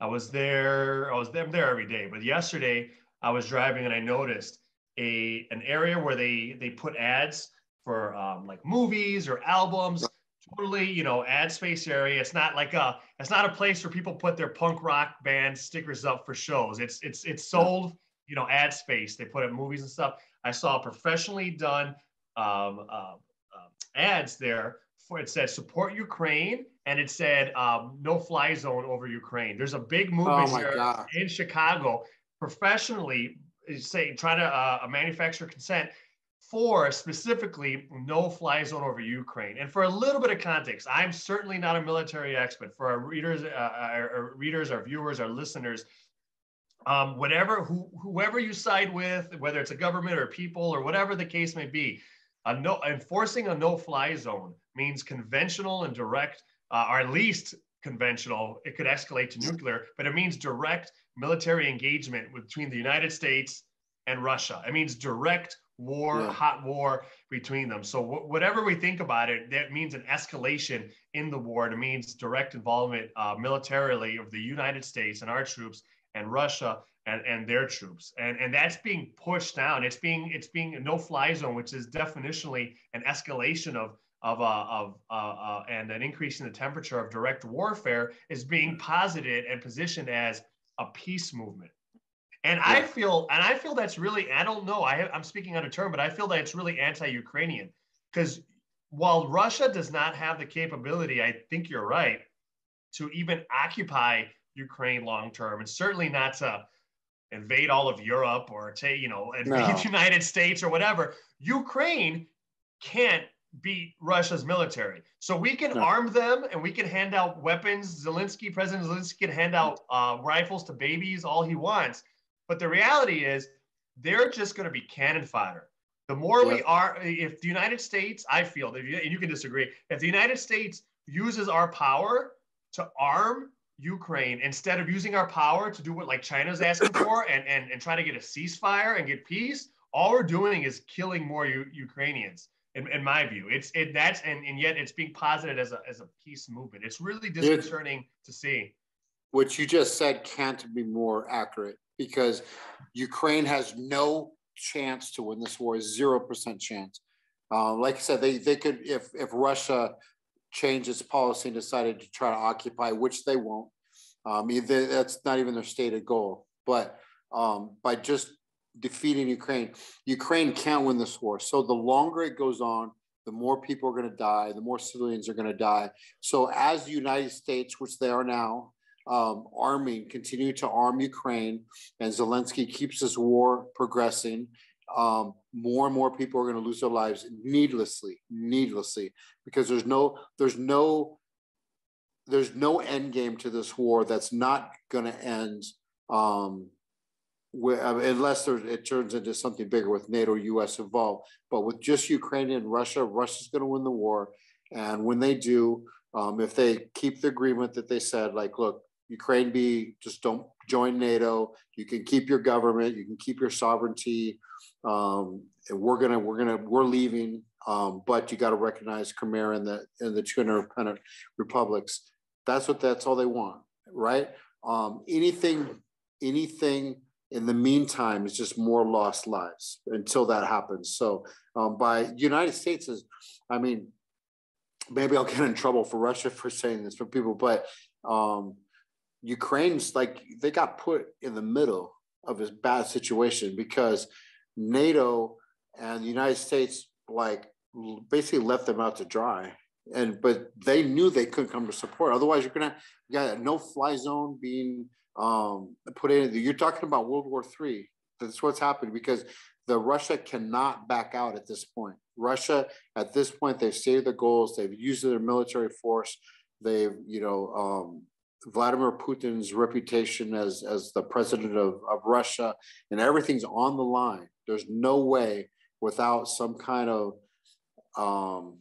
I was there. I was there, there every day, but yesterday I was driving and I noticed a an area where they they put ads for um, like movies or albums. Totally, you know, ad space area. It's not like a it's not a place where people put their punk rock band stickers up for shows. It's it's it's sold, you know, ad space. They put up movies and stuff. I saw professionally done um, uh, uh, ads there for it said support Ukraine and it said um, no fly zone over Ukraine. There's a big movement oh here in Chicago professionally say try to uh, manufacture consent for specifically no fly zone over Ukraine. And for a little bit of context, I'm certainly not a military expert. For our readers, uh, our, our readers, our viewers, our listeners, um, whatever who, whoever you side with, whether it's a government or people or whatever the case may be, a no enforcing a no fly zone means conventional and direct, uh, or at least conventional. It could escalate to nuclear, but it means direct military engagement between the United States and Russia. It means direct war, yeah. hot war between them. So w- whatever we think about it, that means an escalation in the war. It means direct involvement uh, militarily of the United States and our troops and Russia and, and their troops. And, and that's being pushed down. It's being it's being a no-fly zone, which is definitionally an escalation of of, uh, of uh, uh, and an increase in the temperature of direct warfare is being posited and positioned as a peace movement. And yeah. I feel, and I feel that's really, I don't know, I have, I'm speaking out of term, but I feel that it's really anti-Ukrainian because while Russia does not have the capability, I think you're right, to even occupy Ukraine long term, and certainly not to invade all of Europe or to, you know, invade no. [LAUGHS] the United States or whatever. Ukraine can't beat Russia's military. So we can no. arm them and we can hand out weapons. Zelensky, President Zelensky can hand out uh, rifles to babies all he wants. But the reality is, they're just going to be cannon fodder. The more yep. we are, if the United States, I feel, you, and you can disagree, if the United States uses our power to arm Ukraine instead of using our power to do what like China's asking [COUGHS] for and, and, and try to get a ceasefire and get peace, all we're doing is killing more U- Ukrainians. In, in, my view, it's it that's and, and yet it's being posited as a as a peace movement. It's really disconcerting to see. What you just said can't be more accurate because Ukraine has no chance to win this war, zero percent chance. Uh, like I said, they they could if if Russia changed its policy and decided to try to occupy, which they won't. Um, that's not even their stated goal. But um, by just defeating Ukraine. Ukraine can't win this war. So the longer it goes on, the more people are going to die, the more civilians are going to die. So as the United States, which they are now, um, arming, continue to arm Ukraine, and Zelensky keeps this war progressing, um, more and more people are going to lose their lives needlessly, needlessly, because there's no, there's no, there's no end game to this war that's not going to end um, unless there, it turns into something bigger with NATO, US involved. But with just Ukraine and Russia, Russia's going to win the war. And when they do, um, if they keep the agreement that they said, like, look, Ukraine be just don't join NATO. You can keep your government. You can keep your sovereignty. Um, and we're gonna we're gonna we're leaving. Um, but you got to recognize Crimea and the and the two independent republics. That's what that's all they want, right? Um, anything anything in the meantime, it's just more lost lives until that happens. So um, by United States is, I mean, maybe I'll get in trouble for Russia for saying this for people, but um, Ukraine's like they got put in the middle of this bad situation because NATO and the United States like basically left them out to dry. And but they knew they couldn't come to support. Otherwise, you're gonna you got no fly zone being um, put in. You're talking about World War Three. That's what's happened because the Russia cannot back out at this point. Russia, at this point, they've stated their goals. They've used their military force. They've, you know, um, Vladimir Putin's reputation as as the president of, of Russia, and everything's on the line. There's no way without some kind of um,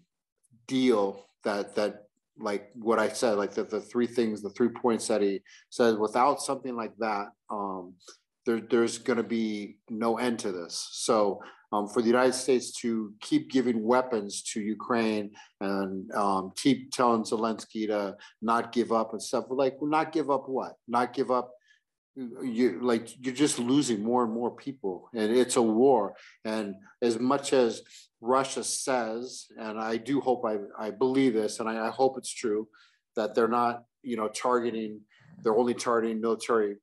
deal that that like what I said, like the, the three things, the three points that he says, without something like that, um, there, there's going to be no end to this. So um, for the United States to keep giving weapons to Ukraine and um, keep telling Zelensky to not give up and stuff, like not give up what? Not give up you like you're just losing more and more people and it's a war. And as much as russia says and i do hope i, I believe this and I, I hope it's true that they're not you know targeting they're only targeting military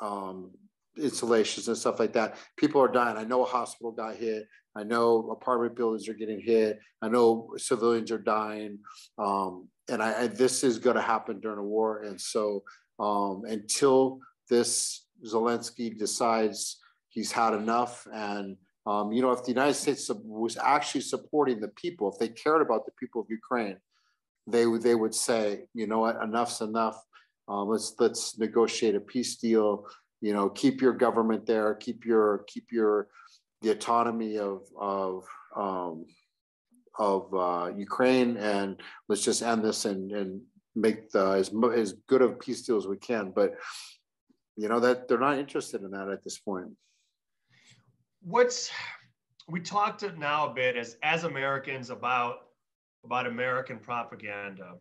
um, installations and stuff like that. People are dying. I know a hospital got hit. I know apartment buildings are getting hit. I know civilians are dying. Um, and I, I this is going to happen during a war. And so um, until this Zelensky decides he's had enough. And, um, you know, if the United States was actually supporting the people, if they cared about the people of Ukraine, they, they would say, you know what, enough's enough. Um, let's, let's negotiate a peace deal, you know, keep your government there, keep your, keep your, the autonomy of, of, um, of uh, Ukraine, and let's just end this and, and make the, as, as good of peace deal as we can. But you know that they're not interested in that at this point. What's we talked now a bit as as americans about about american propaganda.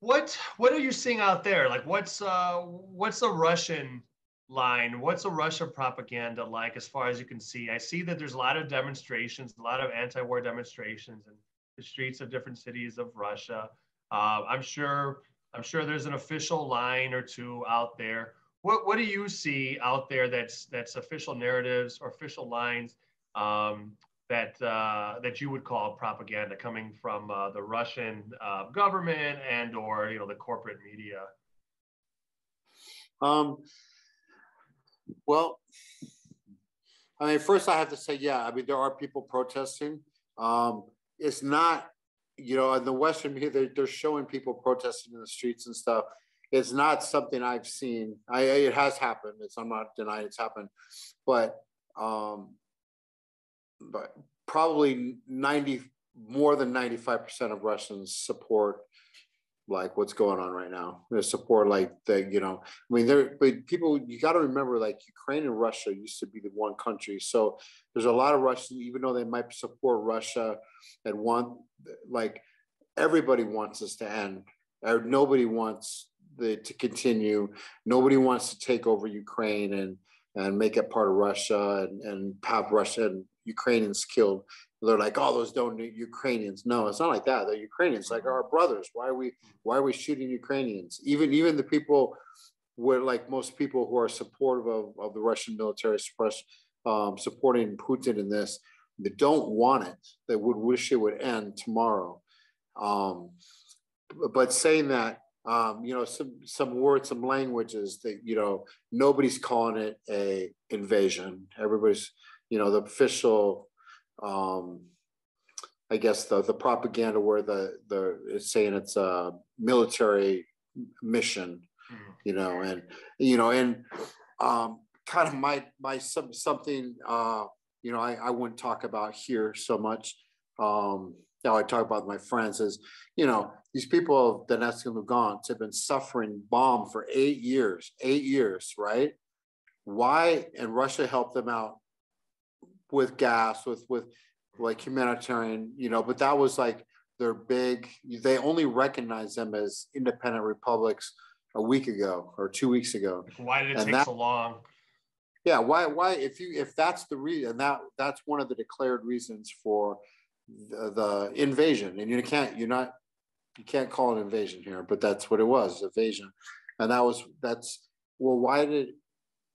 What what are you seeing out there? Like what's uh what's the russian line? What's the russia propaganda like as far as you can see? I see that there's a lot of demonstrations a lot of anti-war demonstrations in the streets of different cities of russia. Uh, i'm sure I'm sure there's an official line or two out there. What what do you see out there that's that's official narratives or official lines um, that uh, that you would call propaganda coming from uh, the Russian uh, government and or you know the corporate media? Um, well, I mean, first I have to say, yeah, I mean there are people protesting. Um, it's not, you know, in the Western media, they're, they're showing people protesting in the streets and stuff. It's not something I've seen. I it has happened. It's I'm not denying it's happened, but um, but probably 90 more than 95% of Russians support like what's going on right now. They support like the, you know, I mean, there, but people, you got to remember like Ukraine and Russia used to be the one country. So there's a lot of Russians, even though they might support Russia and want, like, everybody wants this to end. Or nobody wants the, to continue. Nobody wants to take over Ukraine and, and make it part of Russia and, and have Russia and Ukrainians killed they're like, oh, those don't Ukrainians. No, it's not like that. They're Ukrainians, like our brothers. Why are we why are we shooting Ukrainians? Even even the people were like most people who are supportive of, of the Russian military suppress, um, supporting Putin in this, they don't want it. They would wish it would end tomorrow. Um, but saying that, um, you know, some some words, some languages that you know, nobody's calling it a invasion. Everybody's, you know, the official um, I guess the the propaganda where the the it's saying it's a military mission, mm-hmm. you know, and you know, and um, kind of my my some something uh, you know I, I wouldn't talk about here so much. Um, now I talk about my friends is you know these people of Donetsk and Lugansk have been suffering bomb for eight years, eight years, right? Why and Russia helped them out with gas, with with like humanitarian, you know, but that was like their big. They only recognized them as independent republics a week ago or two weeks ago. Why did it and take that, so long? Yeah, why? Why? If you if that's the reason, that that's one of the declared reasons for the, the invasion, and you can't you're not you can't call it invasion here, but that's what it was, invasion, and that was that's well, why did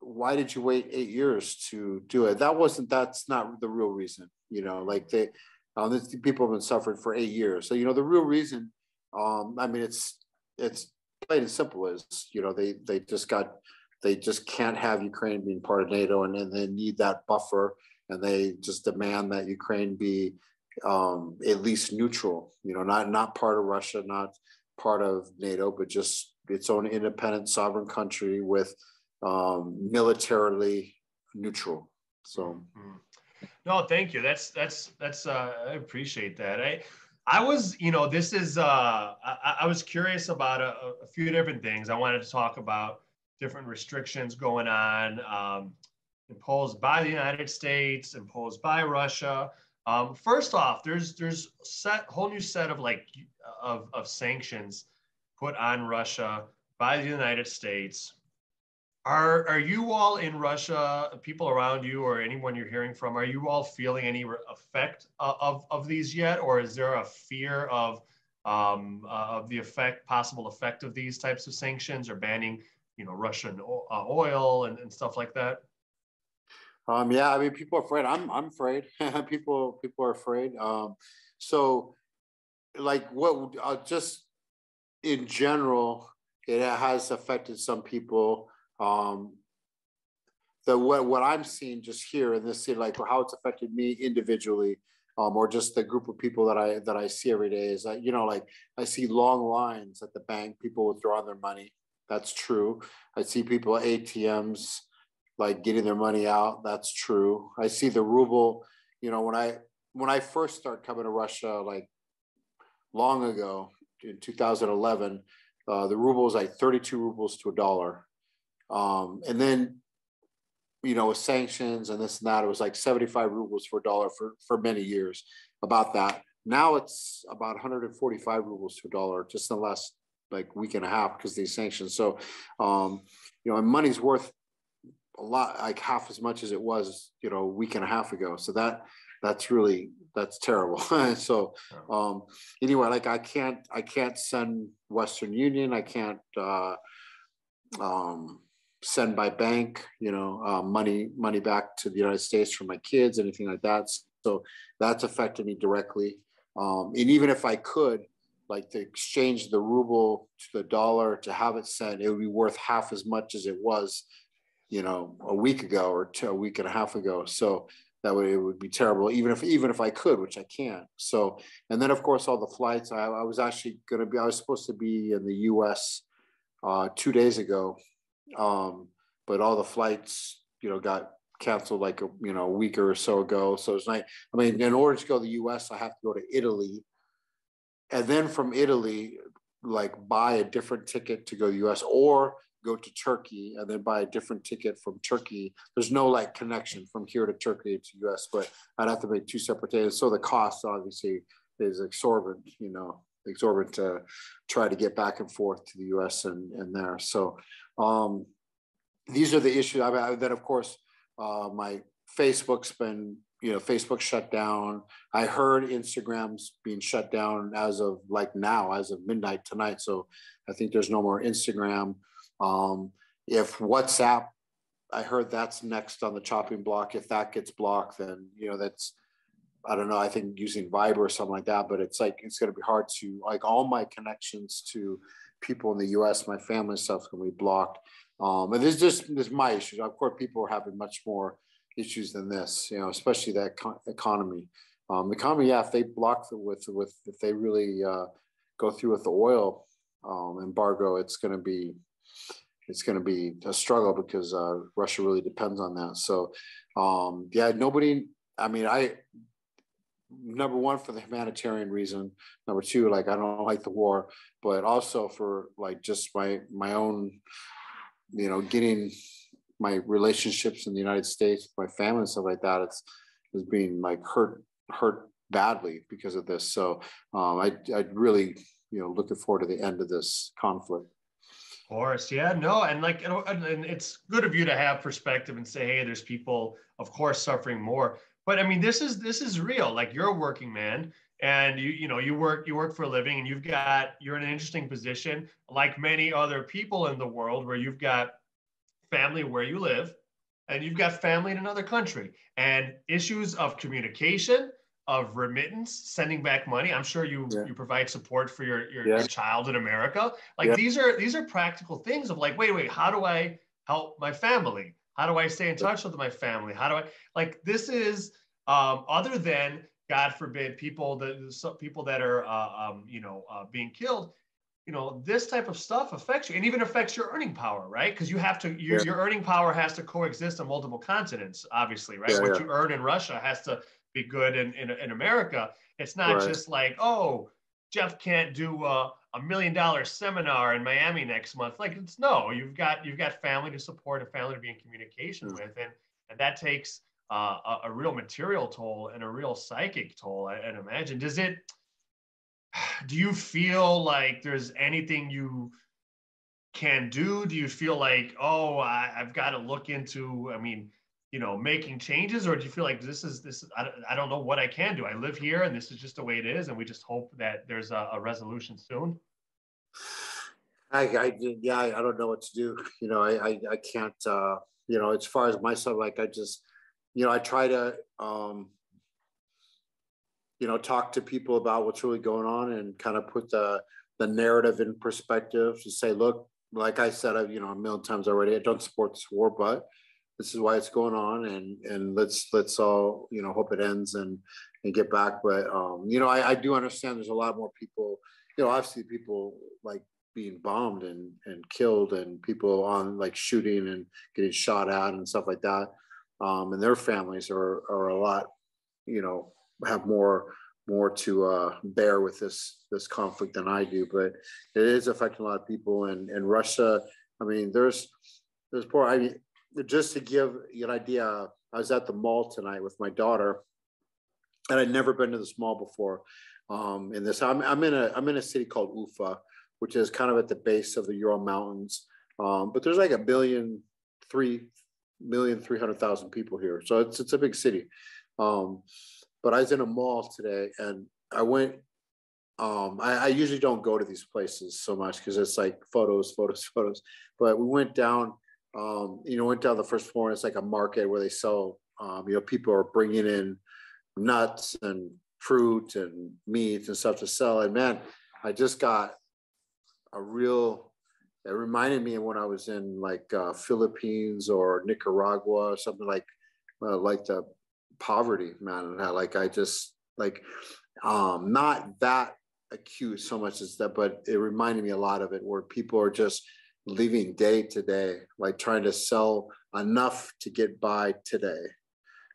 why did you wait eight years to do it? That wasn't, that's not the real reason, you know, like they, um, this, people have been suffering for eight years. So, you know, the real reason, um, I mean, it's, it's plain and simple is, you know, they, they just got, they just can't have Ukraine being part of NATO and then they need that buffer and they just demand that Ukraine be um, at least neutral, you know, not, not part of Russia, not part of NATO, but just its own independent sovereign country with, um, militarily neutral. So, mm-hmm. no, thank you. That's that's that's. Uh, I appreciate that. I I was, you know, this is. Uh, I, I was curious about a, a, few different things. I wanted to talk about different restrictions going on um, imposed by the United States, imposed by Russia. Um, first off, there's there's set whole new set of like of of sanctions put on Russia by the United States are are you all in Russia, people around you, or anyone you're hearing from? Are you all feeling any effect of of these yet, or is there a fear of um, uh, of the effect, possible effect of these types of sanctions or banning, you know, Russian uh, oil and, and stuff like that? Um, yeah, I mean, people are afraid. I'm I'm afraid. [LAUGHS] people people are afraid. Um, so, like, what uh, just in general, it has affected some people um, the what, what I'm seeing just here in this city, like how it's affected me individually, um, or just the group of people that I that I see every day is that you know like I see long lines at the bank, people withdrawing their money. That's true. I see people at ATMs like getting their money out. That's true. I see the ruble. You know when I when I first started coming to Russia like long ago in 2011, uh, the ruble was like 32 rubles to a dollar um, and then, you know, with sanctions and this and that, it was like 75 rubles for a dollar for, for many years about that. Now it's about 145 rubles to a dollar just in the last like week and a half because these sanctions. So, um, you know, and money's worth a lot, like half as much as it was, you know, a week and a half ago. So that, that's really, that's terrible. [LAUGHS] so, um, anyway, like I can't, I can't send Western Union. I can't, uh, um, send by bank, you know, uh, money money back to the United States for my kids, anything like that. So that's affected me directly. Um, and even if I could, like to exchange the ruble to the dollar to have it sent, it would be worth half as much as it was, you know, a week ago or two, a week and a half ago. So that would it would be terrible even if even if I could, which I can't. So and then of course all the flights. I, I was actually going to be. I was supposed to be in the U.S. Uh, two days ago, um, but all the flights you know got canceled like a you know a week or so ago. So it's like I mean, in order to go to the U.S., I have to go to Italy, and then from Italy, like buy a different ticket to go to the U.S. or go to Turkey and then buy a different ticket from Turkey. There's no like connection from here to Turkey to US, but I'd have to make two separate days. So the cost obviously is exorbitant, you know, exorbitant to try to get back and forth to the US and, and there. So um, these are the issues. I mean, then of course, uh, my Facebook's been, you know, Facebook shut down. I heard Instagram's being shut down as of like now, as of midnight tonight. So I think there's no more Instagram. Um, if WhatsApp, I heard that's next on the chopping block. If that gets blocked, then you know that's I don't know. I think using Viber or something like that. But it's like it's going to be hard to like all my connections to people in the U.S. My family stuff's going to be blocked. Um, and this is just this my issues. Of course, people are having much more issues than this. You know, especially the econ- economy. Um, the economy, yeah, if they block the with with if they really uh, go through with the oil um, embargo, it's going to be it's going to be a struggle because uh, Russia really depends on that. So, um, yeah, nobody. I mean, I number one for the humanitarian reason. Number two, like I don't like the war, but also for like just my my own, you know, getting my relationships in the United States, my family and stuff like that. It's is being like hurt hurt badly because of this. So um, I I really you know looking forward to the end of this conflict Of course, yeah, no, and like, and it's good of you to have perspective and say, hey, there's people, of course, suffering more. But I mean, this is this is real. Like, you're a working man, and you you know you work you work for a living, and you've got you're in an interesting position, like many other people in the world, where you've got family where you live, and you've got family in another country, and issues of communication of remittance, sending back money. I'm sure you yeah. you provide support for your your, yeah. your child in America. Like yeah. these are these are practical things of like, wait, wait, how do I help my family? How do I stay in touch with my family? How do I like this is um, other than God forbid people that people that are uh, um, you know uh, being killed. You know this type of stuff affects you, and even affects your earning power, right? Because you have to your, your earning power has to coexist on multiple continents, obviously, right? what you earn in Russia has to be good in, in, in America. It's not right. just like, oh, Jeff can't do a, a, million dollar seminar in Miami next month. Like it's no, you've got you've got family to support, a family to be in communication mm-hmm. with, and and that takes uh, a, a, real material toll and a real psychic toll. I, and imagine, does it? [SIGHS] Do you feel like there's anything you can do? Do you feel like, oh, I, I've got to look into? I mean, you know making changes or do you feel like this is this I, I don't know what i can do i live here and this is just the way it is and we just hope that there's a, a resolution soon I, yeah I, don't know what to do. You know i i, I can't uh you know as far as myself like i just you know i try to um you know talk to people about what's really going on and kind of put the the narrative in perspective to say look like i said I've, you know a million times already i don't support this war but this is why it's going on and and let's let's all you know hope it ends and and get back. But um you know I, I do understand there's a lot more people you know obviously people like being bombed and and killed and people on like shooting and getting shot at and stuff like that um and their families are are a lot you know have more more to uh, bear with this this conflict than I do, but it is affecting a lot of people. And and Russia, I mean, there's there's poor. I mean, just to give you an idea, I was at the mall tonight with my daughter, and I'd never been to this mall before. Um, in this, I'm, I'm in a I'm in a city called Ufa, which is kind of at the base of the Ural Mountains. Um, but there's like a billion, three million, three hundred thousand people here, so it's it's a big city. Um, but I was in a mall today, and I went. Um, I, I usually don't go to these places so much because it's like photos, photos, [LAUGHS] photos. But we went down um, you know, went down the first floor and it's like a market where they sell, um, you know, people are bringing in nuts and fruit and meat and stuff to sell. And man, I just got a real, it reminded me of when I was in like uh, Philippines or Nicaragua or something like, uh, like the poverty, man. Like I just like um not that acute so much as that, but it reminded me a lot of it where people are just living day to day, like trying to sell enough to get by today.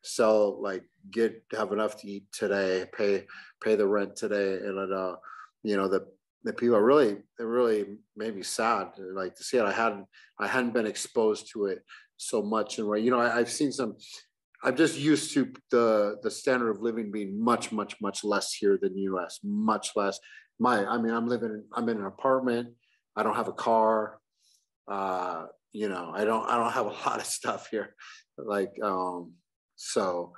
Sell like get have enough to eat today, pay pay the rent today, and uh, you know the the people really it really made me sad like to see it. I hadn't I hadn't been exposed to it so much, and where you know I, I've seen some I'm just used to the the standard of living being much, much, much less here than the US, much less. My, I mean, I'm living, I'm in an apartment. I don't have a car. Uh, you know, I don't, I don't have a [LAUGHS] lot of stuff here. Like, um, so,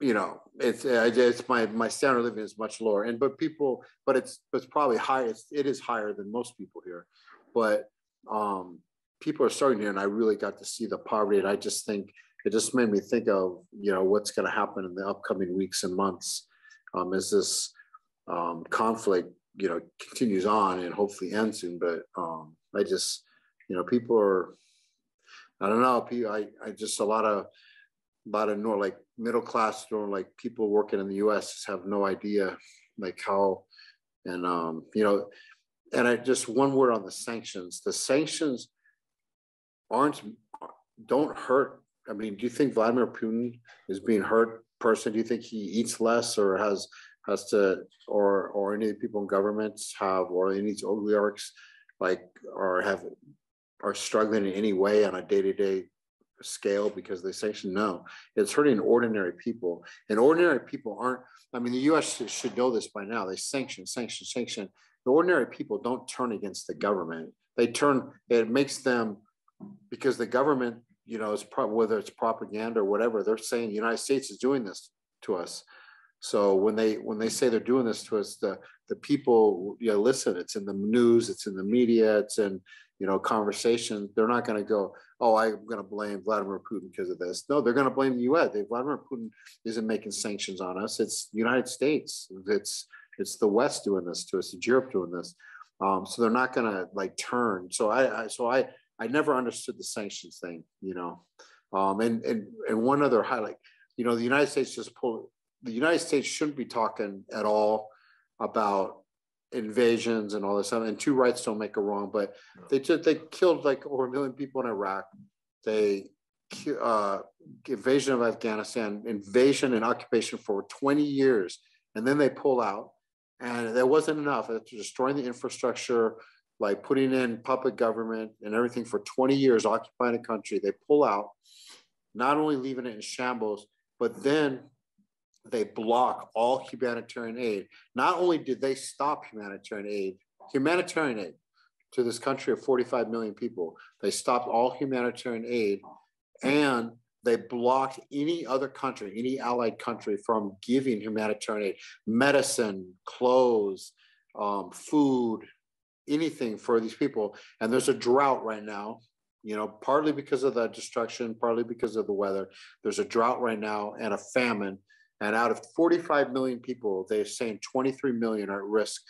you know, it's, it's my, my standard living is much lower. And, but people, but it's, it's probably high. It's, it is higher than most people here. But, um, people are starting here and I really got to see the poverty. And I just think, it just made me think of you know what's going to happen in the upcoming weeks and months um, as this um, conflict you know continues on and hopefully ends soon. But um, I just you know people are I don't know people I I just a lot of a lot of more like middle class or like people working in the U.S. just have no idea like how and um, you know and I just one word on the sanctions. The sanctions aren't don't hurt I mean, do you think Vladimir Putin is being hurt person? Do you think he eats less or has has to or or any people in governments have or any oligarchs like or have are struggling in any way on a day-to-day scale because they sanction no it's hurting ordinary people and ordinary people aren't i mean the us should know this by now they sanction sanction sanction the ordinary people don't turn against the government they turn it makes them because the government you know, it's pro- whether it's propaganda or whatever, they're saying the United States is doing this to us. So when they when they say they're doing this to us, the the people, you know, listen. It's in the news, it's in the media, it's in you know conversation. They're not going to go, oh, I'm going to blame Vladimir Putin because of this. No, they're going to blame the U.S. Vladimir Putin isn't making sanctions on us. It's the United States. It's it's the West doing this to us. It's Europe doing this. Um, so they're not going to like turn. So I, I so I I never understood the sanctions thing, you know. Um, and and and one other highlight, you know, the United States just pulled. The United States shouldn't be talking at all about invasions and all this stuff. And two rights don't make a wrong, but they just they killed like over a million people in Iraq. They uh, invasion of Afghanistan, invasion and occupation for 20 years, and then they pull out. And that wasn't enough. After destroying the infrastructure, like putting in puppet government and everything for 20 years, occupying a country. They pull out, not only leaving it in shambles, but then they block all humanitarian aid. Not only did they stop humanitarian aid, humanitarian aid to this country of 45 million people, they stopped all humanitarian aid and they blocked any other country, any allied country from giving humanitarian aid, medicine, clothes, um, food, anything for these people. And there's a drought right now, you know, partly because of the destruction, partly because of the weather. There's a drought right now and a famine. And out of 45 million people, they're saying 23 million are at risk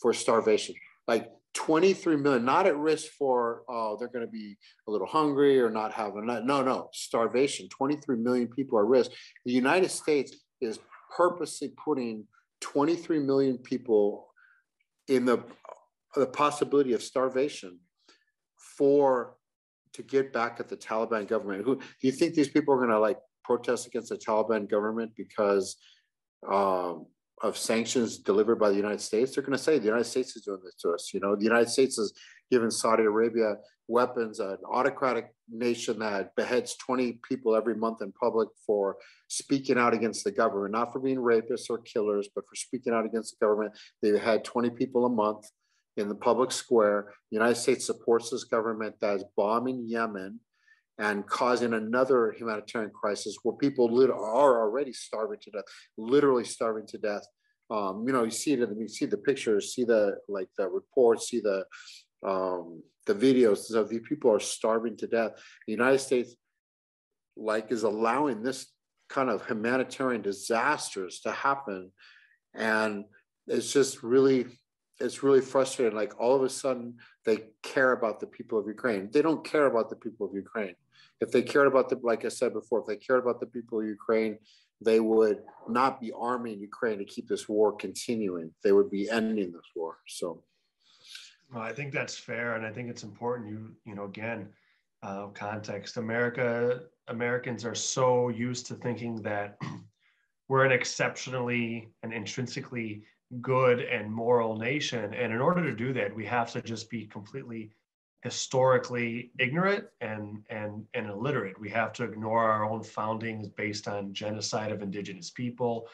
for starvation. Like 23 million, not at risk for, oh, they're going to be a little hungry or not have enough. No, no, starvation. 23 million people are at risk. The United States is purposely putting 23 million people in the the possibility of starvation for to get back at the Taliban government. Who do you think these people are going to like protest against the Taliban government because um, of sanctions delivered by the United States? They're going to say the United States is doing this to us. You know, the United States has given Saudi Arabia weapons, an autocratic nation that beheads 20 people every month in public for speaking out against the government, not for being rapists or killers, but for speaking out against the government. They have had 20 people a month in the public square. The United States supports this government that is bombing Yemen and causing another humanitarian crisis where people are already starving to death, literally starving to death. Um, you know, you see it. You see the pictures, see the like the reports, see the um, the videos. So these people are starving to death. The United States, like, is allowing this kind of humanitarian disasters to happen, and it's just really it's really frustrating. Like all of a sudden, they care about the people of Ukraine. They don't care about the people of Ukraine. If they cared about the, like I said before, if they cared about the people of Ukraine, they would not be arming Ukraine to keep this war continuing. They would be ending this war. So, well, I think that's fair, and I think it's important. You, you know, again, uh, context. America, Americans are so used to thinking that [CLEARS THROAT] we're an exceptionally and intrinsically good and moral nation. And in order to do that, we have to just be completely historically ignorant and, and, and illiterate. We have to ignore our own foundings based on genocide of indigenous people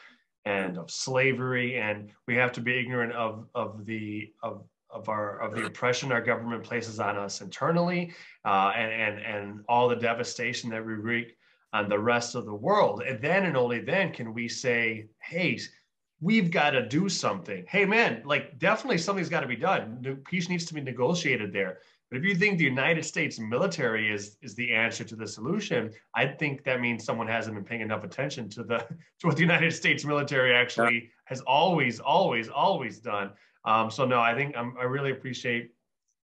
and of slavery. And we have to be ignorant of, of the of, of our of the oppression our government places on us internally uh, and, and and all the devastation that we wreak on the rest of the world. And then and only then can we say, hey, we've got to do something. Hey, man, like definitely something's got to be done. Peace needs to be negotiated there. But if you think the United States military is is the answer to the solution, I think that means someone hasn't been paying enough attention to the [LAUGHS] to what the United States military actually has always, always, always done. Um, so no, I think I'm, I really appreciate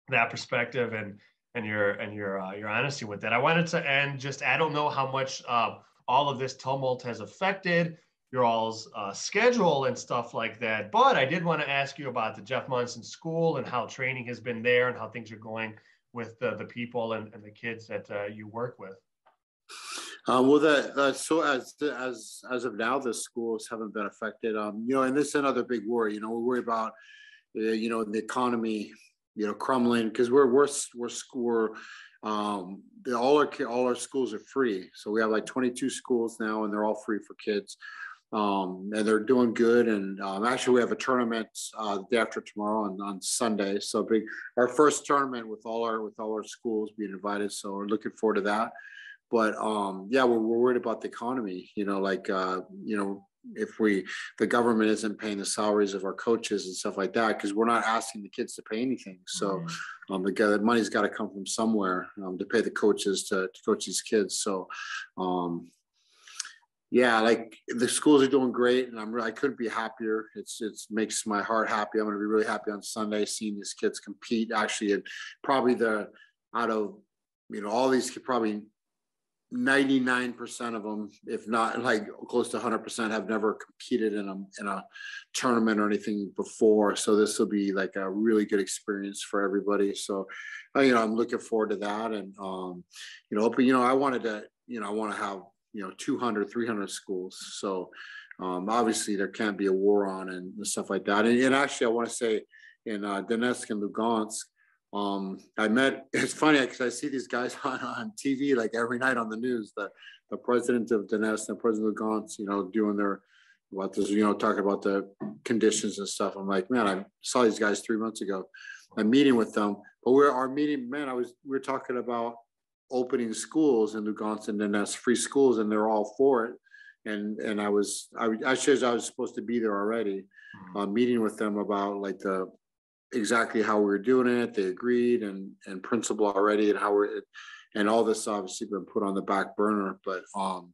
that perspective and and your and your uh, your honesty with that. I wanted to end just I don't know how much uh, all of this tumult has affected your all's uh, schedule and stuff like that. But I did want to ask you about the Jeff Monson School and how training has been there and how things are going with the, the people and, and the kids that uh, you work with. Uh, well, that so as as as of now, the schools haven't been affected. Um, you know, and this is another big worry. You know, we worry about uh, you know the economy, you know, crumbling because we're we're we're we're um, all our all our schools are free. So we have like 22 schools now, and they're all free for kids um, and they're doing good. And um, actually, we have a tournament uh, the day after tomorrow on, on Sunday. So big, our first tournament with all our with all our schools being invited. So we're looking forward to that. But um, yeah, we're, we're worried about the economy. You know, like uh, you know, if we the government isn't paying the salaries of our coaches and stuff like that, because we're not asking the kids to pay anything. So mm-hmm. um, the, the money's got to come from somewhere um, to pay the coaches to, to coach these kids. So um, yeah, like the schools are doing great, and I'm I couldn't be happier. It's it makes my heart happy. I'm going to be really happy on Sunday seeing these kids compete. Actually, and probably the out of you know all these probably 99% of them, if not like close to 100%, have never competed in a in a tournament or anything before. So this will be like a really good experience for everybody. So, uh, you know, I'm looking forward to that, and um, you know, but you know, I wanted to, you know, I want to have you know 200 300 schools. So um, obviously there can't be a war on and, stuff like that. And, and actually i want to say in uh, donetsk and lugansk um, i met [LAUGHS] it's funny because i see these guys [LAUGHS] on, on tv like every night on the news the, the president of donetsk and president lugansk you know doing their about this you know talking about the conditions and stuff. I'm like man i saw these guys three months ago. I'm meeting with them but we're our meeting man i was we are talking about opening schools in Lugansk and that's free schools and they're all for it. And and I was I actually I was supposed to be there already, mm-hmm. uh, meeting with them about like the exactly how we were doing it. They agreed and and principle already and how we're and all this obviously been put on the back burner. But um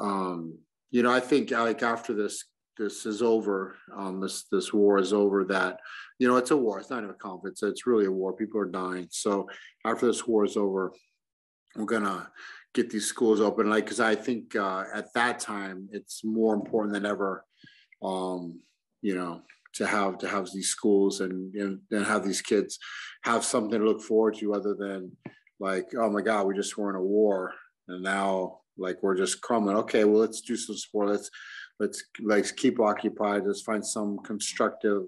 um you know I think like after this this is over, um this this war is over that you know, it's a war. It's not even a conflict. It's really a war. People are dying. So after this war is over, we're gonna get these schools open. Like, because I think uh, at that time it's more important than ever. Um, you know, to have to have these schools and and, and have these kids have something to look forward to other than like, oh my God, we just were in a war and now like we're just crumbling. Okay, well let's do some sport. Let's let's let's keep occupied. Let's find some constructive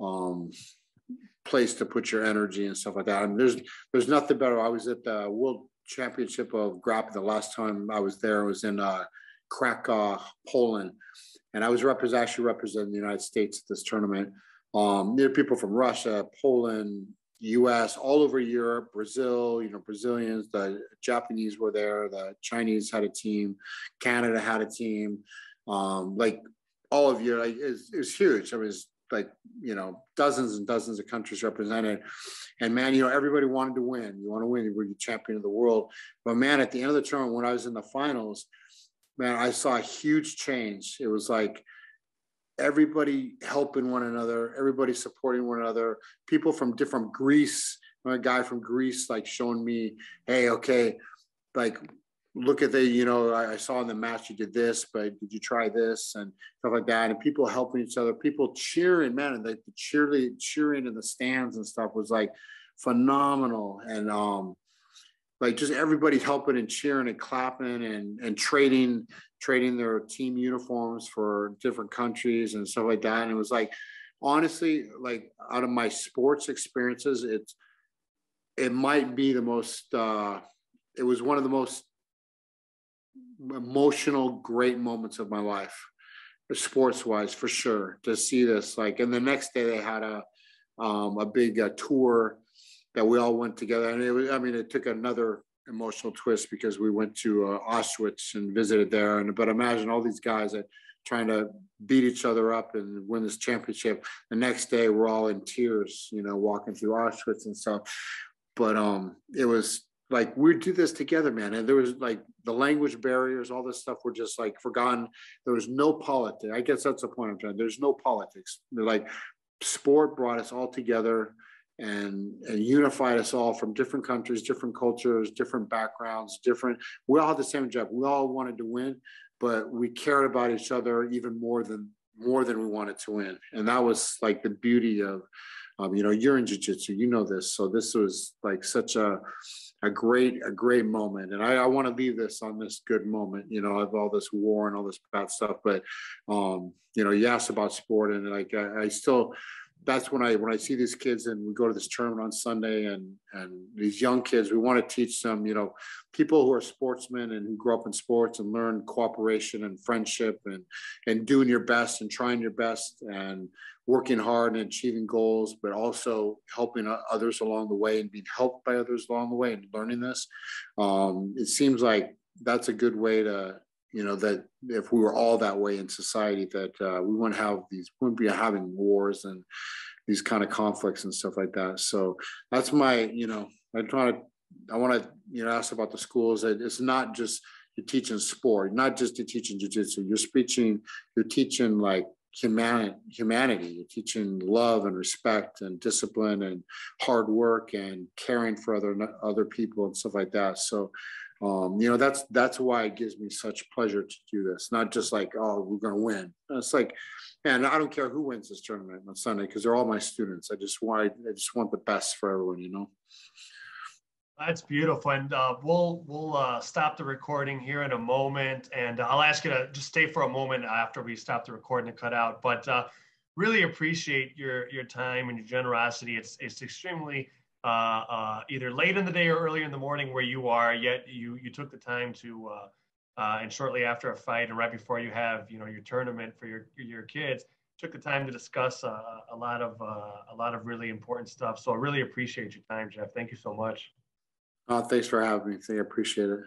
um, place to put your energy and stuff like that. Mean, there's there's nothing better. I was at the World Championship of grappling the last time I was there. I was in uh, Krakow, Poland, and I was represent, actually representing the United States at this tournament. Um, there are people from Russia, Poland, U.S., all over Europe, Brazil. You know, Brazilians, the Japanese were there, the Chinese had a team, Canada had a team. Um, like all of you, like, it's, huge. I was like you know dozens and dozens of countries represented. And man you know everybody wanted to win. You want to win you were the champion of the world. But man at the end of the tournament when i was in the finals man i saw a huge change. It was like everybody helping one another, everybody supporting one another, people from different Greece, a guy from Greece like showing me, hey, okay, like look at the, you know, I, I, saw in the match you did this, but did you try this and stuff like that? And people helping each other, people cheering, man, and the, the cheering in the stands and stuff was like phenomenal. And um, like just everybody helping and cheering and clapping and and trading trading their team uniforms for different countries and stuff like that. And it was like honestly, like out of my sports experiences, it's it might be the most uh it was one of the most emotional, great moments of my life, sports wise, for sure. To see this, like, and the next day they had a um, a big uh, tour that we all went together, and it was. I mean, it took another emotional twist because we went to uh, Auschwitz and visited there. And but imagine all these guys that trying to beat each other up and win this championship. The next day, we're all in tears, you know, walking through Auschwitz and stuff. But um, it was like we do this together, man. And there was like the language barriers, all this stuff were just like forgotten. There was no politics. I guess that's the point I'm trying. There's no politics. They're like sport brought us all together and and unified us all from different countries, different cultures, different backgrounds, different. We all had the same job. We all wanted to win, but we cared about each other even more than more than we wanted to win. And that was like the beauty of, um, you know, you're in jiu-jitsu, you know this. So this was like such a a great a great moment and i, I want to leave this on this good moment you know of all this war and all this bad stuff but um you know you asked about sport and like I, I still that's when I when I see these kids and we go to this tournament on Sunday and and these young kids, we want to teach them, you know, people who are sportsmen and who grow up in sports and learn cooperation and friendship and and doing your best and trying your best and working hard and achieving goals, but also helping others along the way and being helped by others along the way and learning this. Um, it seems like that's a good way to, you know, that if we were all that way in society, that uh, we wouldn't have these, wouldn't be having wars and these kind of conflicts and stuff like that. So that's my, you know, I try to, I want to, you know, ask about the schools that it's not just you're teaching sport, not just you're teaching jujitsu. You're teaching, you're teaching like humanity, humanity. You're teaching love and respect and discipline and hard work and caring for other other people and stuff like that. So, um, you know, that's that's why it gives me such pleasure to do this. Not just like, oh, we're going to win. It's like, and I don't care who wins this tournament on Sunday because they're all my students. I just want I just want the best for everyone. You know. That's beautiful, and uh, we'll we'll uh, stop the recording here in a moment, and I'll ask you to just stay for a moment after we stop the recording to cut out. But uh, really appreciate your your time and your generosity. It's it's extremely Uh, uh, either late in the day or early in the morning where you are. Yet you you took the time to uh, uh, and shortly after a fight and right before you have you know your tournament for your your kids took the time to discuss a lot of a lot of really important stuff. So I really appreciate your time, Jeff. Thank you so much. Uh, thanks for having me. I appreciate it.